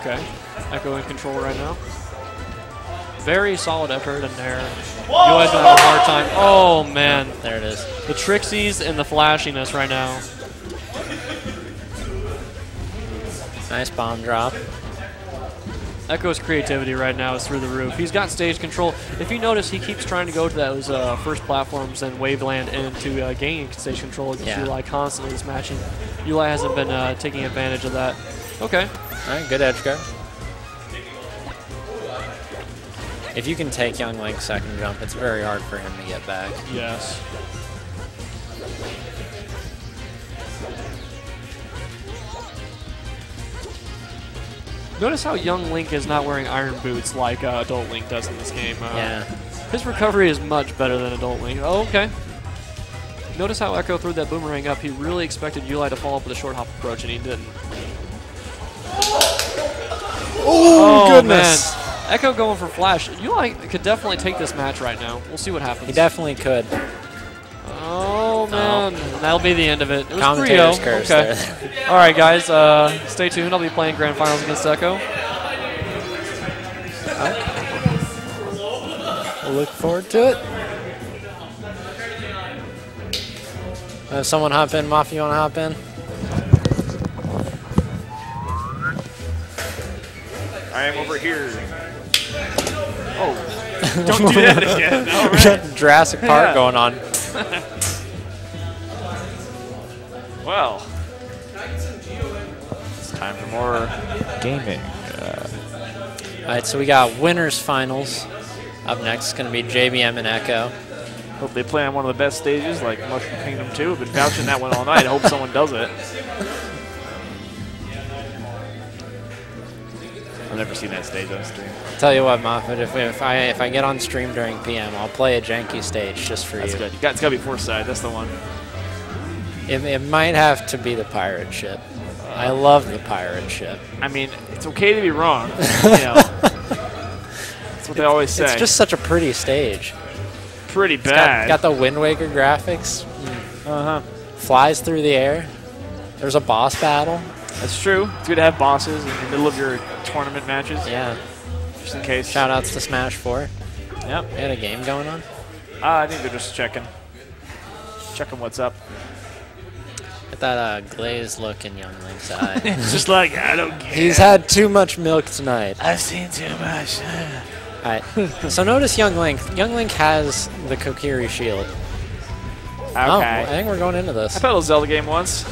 Okay, Echo in control right now. Very solid effort in there. You guys have a hard time. Oh man, there it is. The trixies and the flashiness right now. Nice bomb drop. Echo's creativity right now is through the roof. He's got stage control. If you notice, he keeps trying to go to those uh, first platforms and waveland into uh, gaining stage control against Yeah. Uli constantly this matching. Uli hasn't been uh, taking advantage of that. Okay. All right, good edge guard. If you can take Young Link's second jump, it's very hard for him to get back. Yes. Notice how young Link is not wearing iron boots like uh, adult Link does in this game. Uh, Yeah. His recovery is much better than adult Link. Oh, okay. Notice how Echo threw that boomerang up. He really expected Uli to follow up with a short hop approach, and he didn't. Oh, goodness. Man. Echo going for flash. Uli could definitely take this match right now. We'll see what happens. He definitely could. Oh man, that'll be the end of it. It was Commentator's curse Okay. All right, guys, uh, stay tuned. I'll be playing grand finals against Echo. We'll look forward to it. Uh, someone hop in, Mafia, you want to hop in? I am over here. Don't do that again. Right. Jurassic Park Yeah. going on. well, it's time for more gaming. Uh, All right, so we got winners finals. Up next is going to be JBM and Echo. hope they play on one of the best stages, like Mushroom Kingdom 2. I've been vouching that one all night. I hope someone does it. I've never seen that stage on stream. Tell you what, Moffat, if, if I if I get on stream during PM, I'll play a janky stage just for That's you. good. You got, it's got to be Fourside. That's the one. It, it might have to be the pirate ship. I love the pirate ship. I mean, it's okay to be wrong. You know, that's what they always say. It's just such a pretty stage. pretty It's got, bad. got the Wind Waker graphics. uh huh. Flies through the air. There's a boss battle. That's true. It's good to have bosses in the middle of your tournament matches. Yeah. Just in case. Shout outs to Smash 4. Yep. We had a game going on. Uh, I think they're just checking. Checking what's up. Get that uh, glazed look in Young Link's eye. Just like, I don't care. He's had too much milk tonight. I've seen too much. Alright. so notice Young Link. Young Link has the Kokiri shield. Okay. Oh, I think we're going into this. I played a Zelda game once.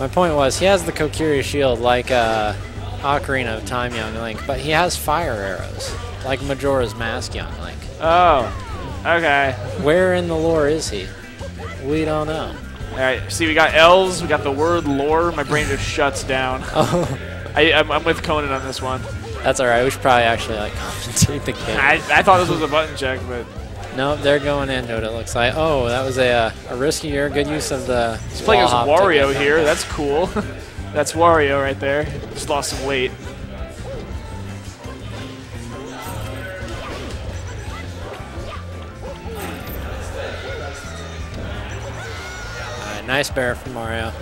My point was, he has the Kokiri shield like uh, Ocarina of Time Young Link, but he has fire arrows, like Majora's Mask Young Link. Oh. Okay. Where in the lore is he? We don't know. All right. See, we got L's. We got the word lore. My brain just shuts down. Oh, I, I'm, I'm with Conan on this one. that's alright. We should probably actually like commentate the game. I, I thought this was a button check, but No, they're going into it. It looks like. Oh, that was a uh, a riskier, good use of the. he's playing as wall hop to Wario here. That's cool. That's Wario right there. Just lost some weight. Nice bair from Mario.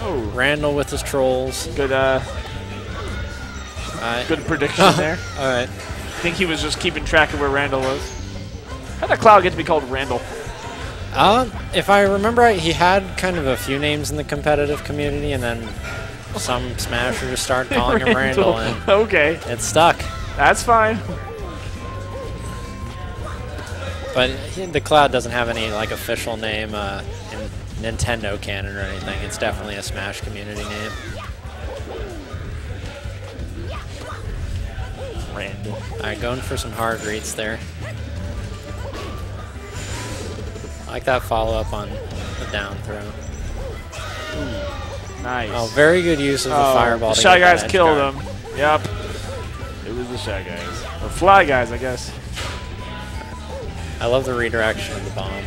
Oh. Randall with his trolls. Good. Uh, good prediction there. All right. I think he was just keeping track of where Randall was. How'd that cloud get to be called Randall? Uh, if I remember right, he had kind of a few names in the competitive community, and then some Smasher just started calling him Randall, and okay. it stuck. That's fine. But he, the Cloud doesn't have any like official name uh, in Nintendo canon or anything. It's definitely a Smash community name. Randall. All right, going for some hard reads there. I like that follow up on the down throw. Nice. Oh, very good use of the Oh, fireball. The to Shy Guys killed guard. him. Yep. It was the Shy Guys. Or Fly Guys, I guess. I love the redirection of the bomb.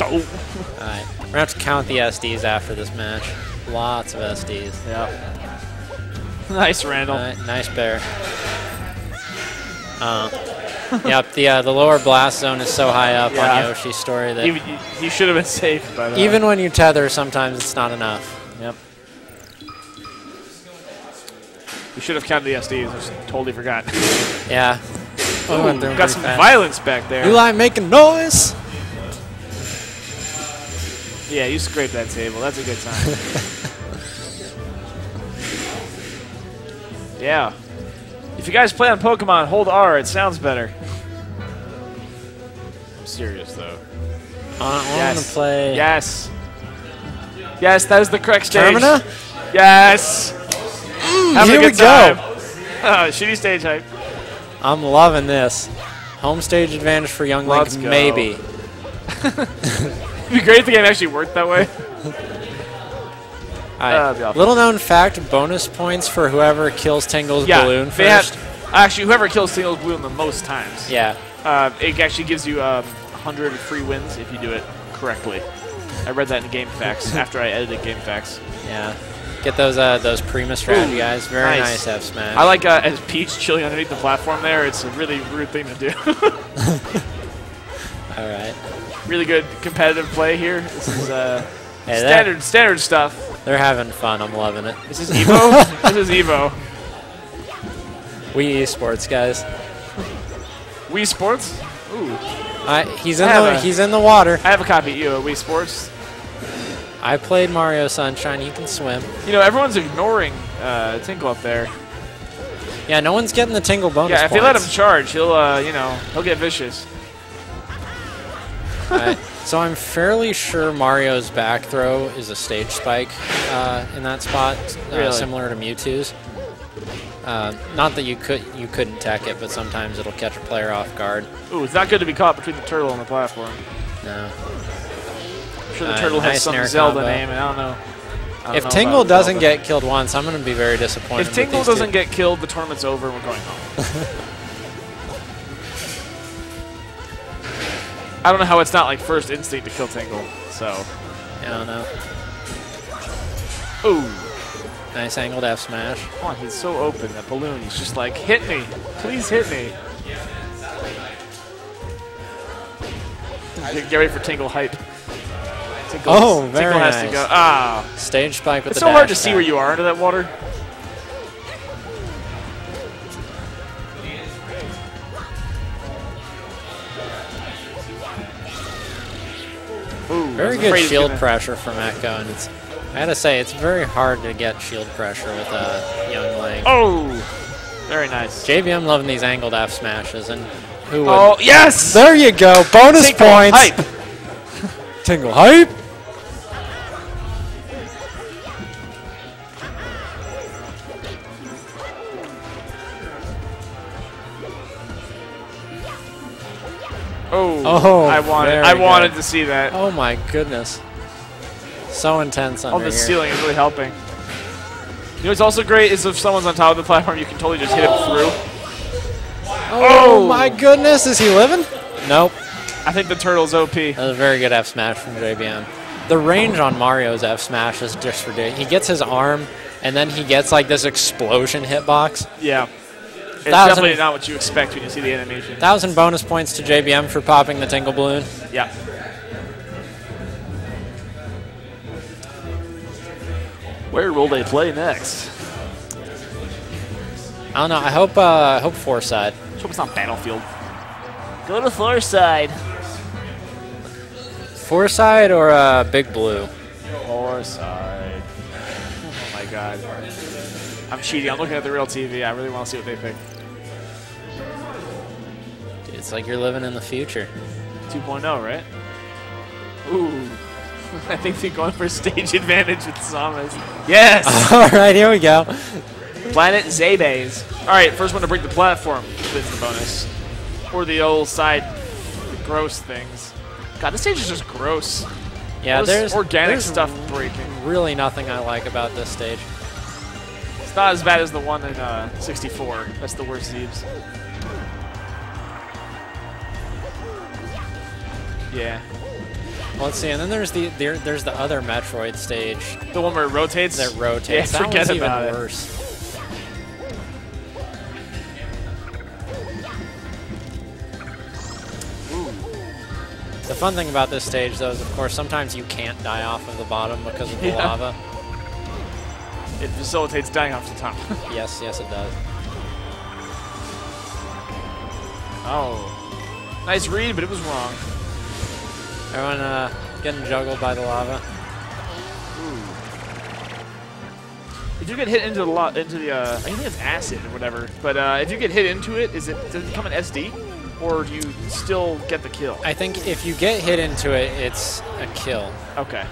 Oh. Alright, we're gonna have to count the SDs after this match. Lots of SDs. Yep. nice, Randall. nice bair. Uh, yep, the uh, the lower blast zone is so high up Yeah. on Yoshi's story that You, you, you should have been safe, but uh, even when you tether, sometimes it's not enough. Yep. You should have counted the SDs. I just totally forgot. Yeah. Oh, we them got some fast. violence back there. Like making noise? Yeah, you scraped that table. That's a good time. yeah. If you guys play on Pokemon, hold R. It sounds better. I'm serious, though. I yes. want to play. Yes. Yes, that is the correct stage. Termina? Yes. Mm, Have here a we good time. go. Oh, shitty stage hype. I'm loving this. Home stage advantage for Young Link, Let's go. maybe. It'd be great if the game actually worked that way. Alright, That'd be awful. Little known fact: bonus points for whoever kills Tingle's yeah, balloon they have- first. actually, whoever kills Tingle's balloon the most times. Yeah. Uh, it actually gives you um, 100 free wins if you do it correctly. I read that in GameFAQs after I edited Game Facts. Yeah. Get those uh, those Prima strategy guys. Very nice. nice, F smash. I like uh, as Peach chilling underneath the platform there. It's a really rude thing to do. All right. Really good competitive play here. This is uh, Hey, standard standard stuff. They're having fun. I'm loving it. This is Evo. this is Evo. We esports guys. Wii Sports. Ooh. I, he's in I the a- he's in the water. I have a copy of you at Wii Sports. I played Mario Sunshine. He can swim. You know, everyone's ignoring uh, Tingle up there. Yeah, no one's getting the tingle bonus. yeah, if they let him charge, he'll uh, you know he'll get vicious. Alright, so I'm fairly sure Mario's back throw is a stage spike uh, in that spot, uh, Really? similar to Mewtwo's. Uh, not that you could you couldn't tech it, but sometimes it'll catch a player off guard. Ooh, it's not good to be caught between the turtle and the platform. No. I'm sure the Uh, turtle has nice some Zelda combo. name, and I don't know. I don't If know Tingle doesn't Zelda. get killed once, I'm going to be very disappointed. if Tingle doesn't get killed, the tournament's over and we're going home. I don't know how it's not like first instinct to kill Tingle. So, I don't know. ooh, Nice angled F smash. come on, he's so open. That balloon, he's just like, hit me, please hit me. Get ready for Tingle hype. Tingle, Oh, Tingle very has nice. to go. Ah, Stage spike with it's the so hard to dash see where you are under that water. Very good afraid he was shield pressure from Echo, and it's I gotta say it's very hard to get shield pressure with a young Link. Oh, very nice. JBM loving these angled F smashes, and who would? Oh, yes! There you go, bonus Tingle points. hype. Tingle hype. Oh, Oh, I wanted, I wanted to see that. Oh my goodness, so intense under All the here. ceiling is really helping. You know what's also great is if someone's on top of the platform, you can totally just hit him through. Oh, oh, oh, my goodness, is he living? Nope. I think the turtle's OP. That was a very good F smash from JBM. The range on Mario's F smash is just ridiculous. He gets his arm, and then he gets like this explosion hitbox. Yeah. It's Thousand- definitely not what you expect when you see the animation. Thousand bonus points to JBM for popping the Tingle Balloon. Yeah. Where will they play next? I don't know. I hope. Uh, I hope Fourside. Let's hope it's not Battlefield. Go to Fourside. Fourside or uh, Big Blue. Fourside. Oh my god. I'm cheating. I'm looking at the real TV. I really want to see what they pick. It's like you're living in the future. 2.0, right? Ooh. I think they're going for stage advantage with Samus. Yes! All right, here we go. Planet Zebes. All right, first one to break the platform wins the bonus. Or the old side gross things. God, this stage is just gross. Yeah, All there's organic there's stuff breaking. really nothing I like about this stage. It's not as bad as the one in uh, 64. That's the worst Zebes. Yeah. Well, let's see, and then there's the there, there's the other Metroid stage. The one where it rotates? That rotates. Yeah, that forget one's about even it. worse. The fun thing about this stage, though, is of course sometimes you can't die off of the bottom because of the Yeah. lava. It facilitates dying off the top. Yes, yes, it does. oh. Nice read, but it was wrong. Everyone uh, getting juggled by the lava. If you get hit into the lo into the uh, I think it's acid or whatever, but uh, if you get hit into it, is it does it become an SD, or do you still get the kill? I think if you get hit into it, it's a kill. Okay,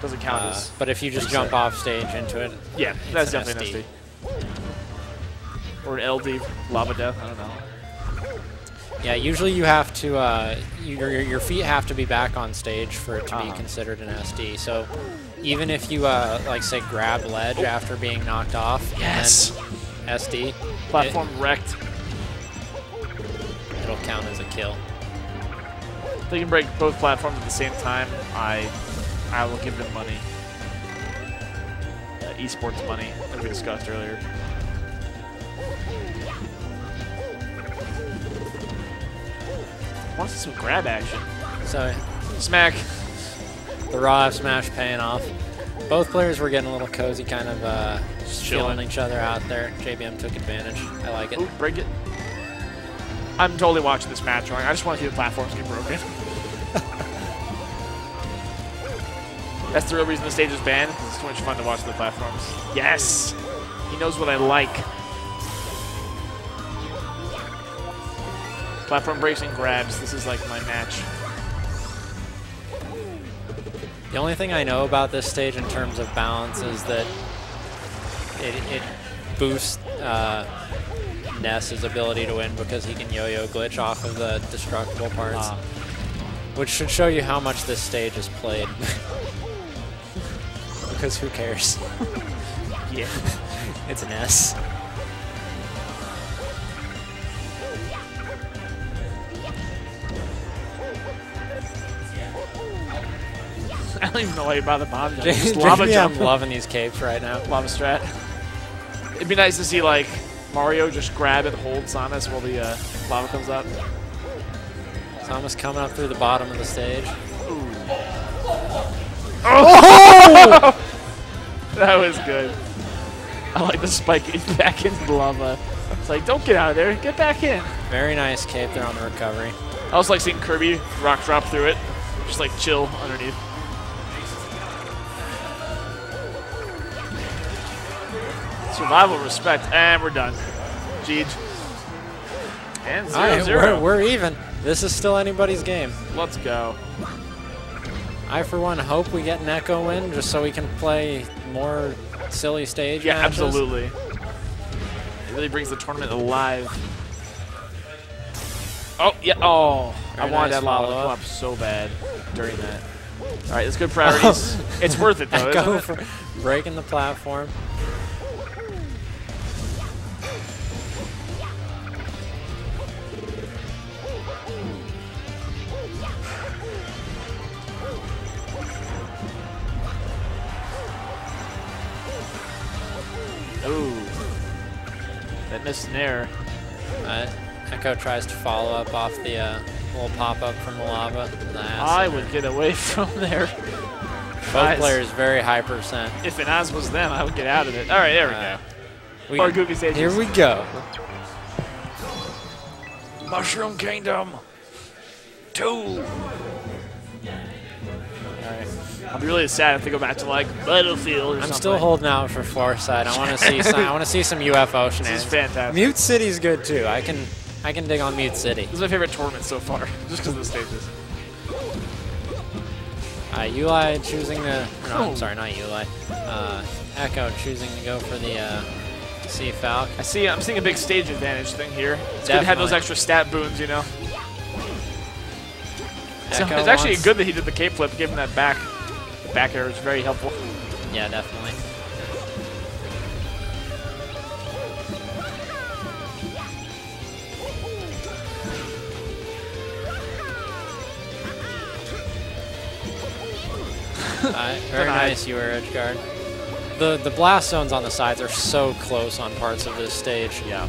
doesn't count Uh, as. but if you just jump off stage into it, Yeah, it's that's an definitely an SD. Or an LD lava death. I don't know. Yeah, usually you have to, uh, your, your feet have to be back on stage for it to be Uh-huh. considered an SD. So even if you, uh, like, say, grab ledge after being knocked off, Yes. and SD, Platform wrecked. it, will count as a kill. If they can break both platforms at the same time, I I will give them money. Uh, esports money, as we discussed earlier. Want some grab action? So Smack. the raw smash paying off. Both players were getting a little cozy, kind of uh, chilling. each other out there. JBM took advantage. I like it. Ooh, break it. I'm totally watching this match wrong. I just want to see the platforms get broken. That's the real reason the stage is banned. 'cause It's too much fun to watch the platforms. Yes! He knows what I like. Platform breaks and grabs. This is like my match. The only thing I know about this stage in terms of balance is that it, it boosts uh, Ness's ability to win because he can yo-yo glitch off of the destructible parts, Ah. which should show you how much this stage is played. because who cares? Yeah. it's an S. I don't even know why you bother bombing. J- Just lava JB, jump. I'm loving these capes right now. Lava strat. It'd be nice to see like Mario just grab and hold Samus while the uh, lava comes up. Thomas coming up through the bottom of the stage. Oh! that was good. I like the spike back into the lava. It's like, don't get out of there, get back in. Very nice cape there on the recovery. I also like seeing Kirby rock drop through it, just like chill underneath. Survival respect, and we're done. Jeej. And zero right, zero. We're, we're even. This is still anybody's game. Let's go. I, for one, hope we get an Echo win just so we can play more silly stage Yeah, matches. absolutely. It really brings the tournament alive. Oh, yeah. Oh, I wanted nice that lava to come up so bad during that. All right, that's good priorities. it's worth it, though, Echo isn't it? for breaking the platform. Ooh. That missed snare. Uh, Echo tries to follow up off the uh, little pop-up from the lava. The I would get away from there. Both Guys, players very high percent. If an Oz was them, I would get out of it. All right, there we Uh, go. we- or Goofy Stages. Here we go. Mushroom Kingdom. Two. Alright. I'll be really sad if they go back to like Battlefield or I'm something. still holding out for Fourside. I want to see some. I want to see some UFO shenanigans. This is fantastic. Mute City's good too. I can I can dig on Mute City. This is my favorite tournament so far, just because of the stages. Uh, Uli choosing to. No, Oh. I'm sorry, not Uli. Uh, Echo choosing to go for the uh, C. Falcon. I see. I'm seeing a big stage advantage thing here. It's good to have those extra stat boons, you know. So it's actually good that he did the cape flip, giving that back. The back air is very helpful. Yeah, definitely. Alright, very nice, you were edge guard. The the blast zones on the sides are so close on parts of this stage. Yeah.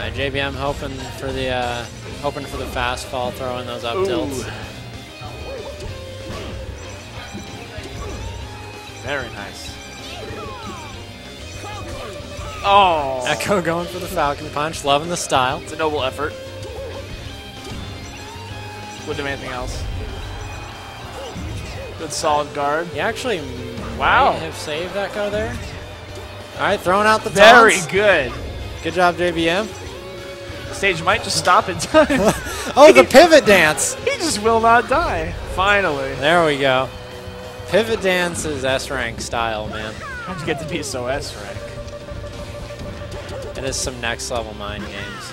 Alright, JBM hoping for the uh, hoping for the fast fall, throwing those up Ooh. tilts. Very nice. Oh. Echo going for the Falcon Punch, loving the style. It's a noble effort. Wouldn't have anything else. Good solid guard. He actually Wow. might have saved Echo there. All right, throwing out the Very taunts. good. Good job, JBM. Stage might just stop in time. Oh, the pivot dance. he just will not die. Finally. There we go. Pivot dance is S rank style, man. How'd you get to be so S rank? It is some next level mind games.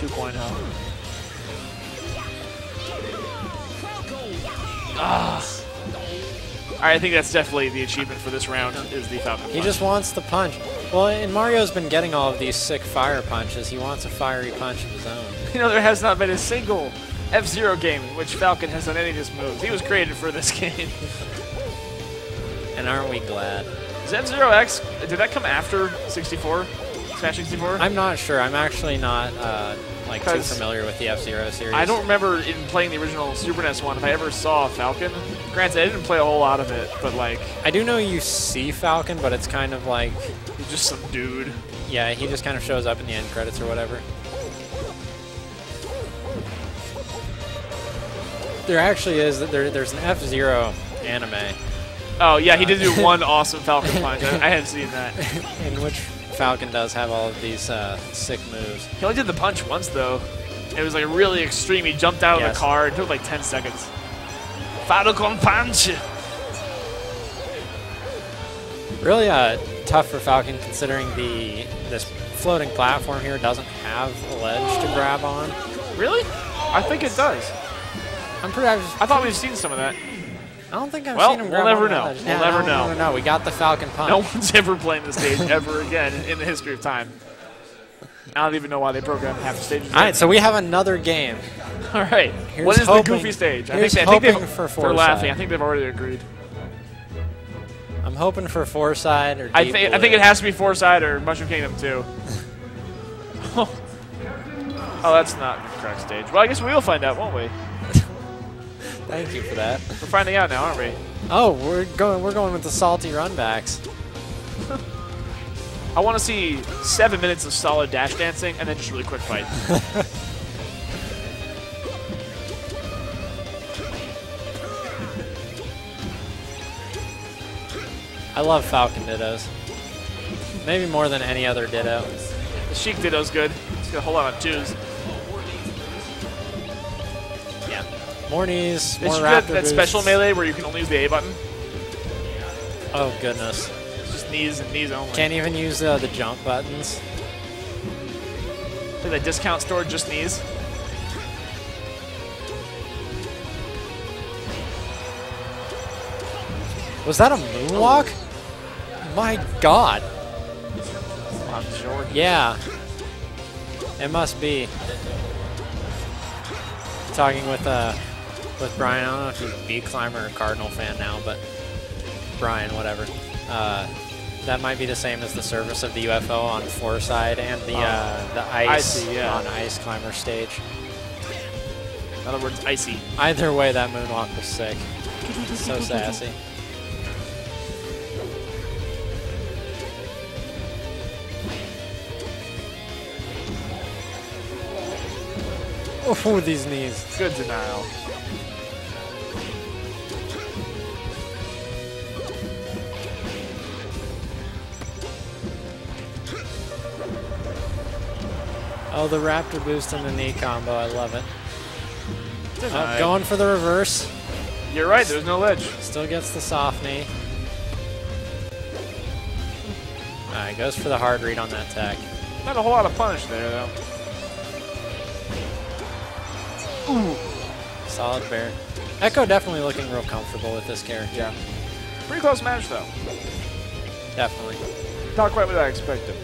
2.0. Ah. I think that's definitely the achievement for this round is the Falcon He Punch. just wants the punch. Well, and Mario's been getting all of these sick fire punches. He wants a fiery punch of his own. You know, there has not been a single F-Zero game in which Falcon has done any of his moves. He was created for this game. And aren't we glad? Is F-Zero X, did that come after 64? Smash 64? I'm not sure. I'm actually not uh, like too familiar with the F Zero series. I don't remember in playing the original Super NES one if I ever saw Falcon. Granted, I didn't play a whole lot of it, but like, I do know you see Falcon, but it's kind of like he's just some dude. yeah, he just kind of shows up in the end credits or whatever. There actually is there, there's an F Zero anime Oh yeah, he did do one awesome Falcon punch. I, I had seen that. in which Falcon does have all of these uh, sick moves. He only did the punch once though. It was like really extreme. He jumped out of the car. It took like 10 seconds. Falcon punch. Really uh, tough for Falcon considering the this floating platform here doesn't have a ledge to grab on. Really? I think it does. I'm pretty. I, I thought we've seen some of that. I don't think I've Well, seen him we'll grab never know. ledge. We'll Yeah, never no, know. No, no, no, we got the Falcon punch. No one's ever playing the stage ever again in the history of time. I don't even know why they programmed half the stages. All right, so we have another game. All right. Here's what is hoping- the goofy stage? I think, they, I think they've, for they're laughing. I think they've already agreed. I'm hoping for Fourside or I think I think it has to be Fourside or Mushroom Kingdom 2. oh, that's not the correct stage. Well, I guess we will find out, won't we? Thank you for that. We're finding out now, aren't we? Oh, we're going. We're going with the salty runbacks. I want to see seven minutes of solid dash dancing and then just really quick fight. I love Falcon Dittos. Maybe more than any other Ditto. the Sheik Ditto's good. It's got a whole lot of twos. Yeah. More knees, more you raptor get that special melee where you can only use the A button? Oh goodness. Knees and knees only. Can't even use uh, the jump buttons. Like the discount store, just knees. Was that a moonwalk? My God. I'm sure. Yeah. It must be. Talking with uh with Brian, I don't know if he's a bee climber or Cardinal fan now, but Brian, whatever. Uh, that might be the same as the service of the UFO on Fourside and the uh, Oh. the ice see, yeah. on ice climber stage. In other words, icy. Either way, that moonwalk was sick. so sassy. Oh, these knees. Good denial. Oh, the Raptor boost and the knee combo. I love it. Oh, going for the reverse. You're right, there's no ledge. Still gets the soft knee. Alright, goes for the hard read on that tech. Not a whole lot of punish there, though. Ooh. Solid bair. Echo definitely looking real comfortable with this character. Yeah. Pretty close match, though. Definitely. Not quite what I expected.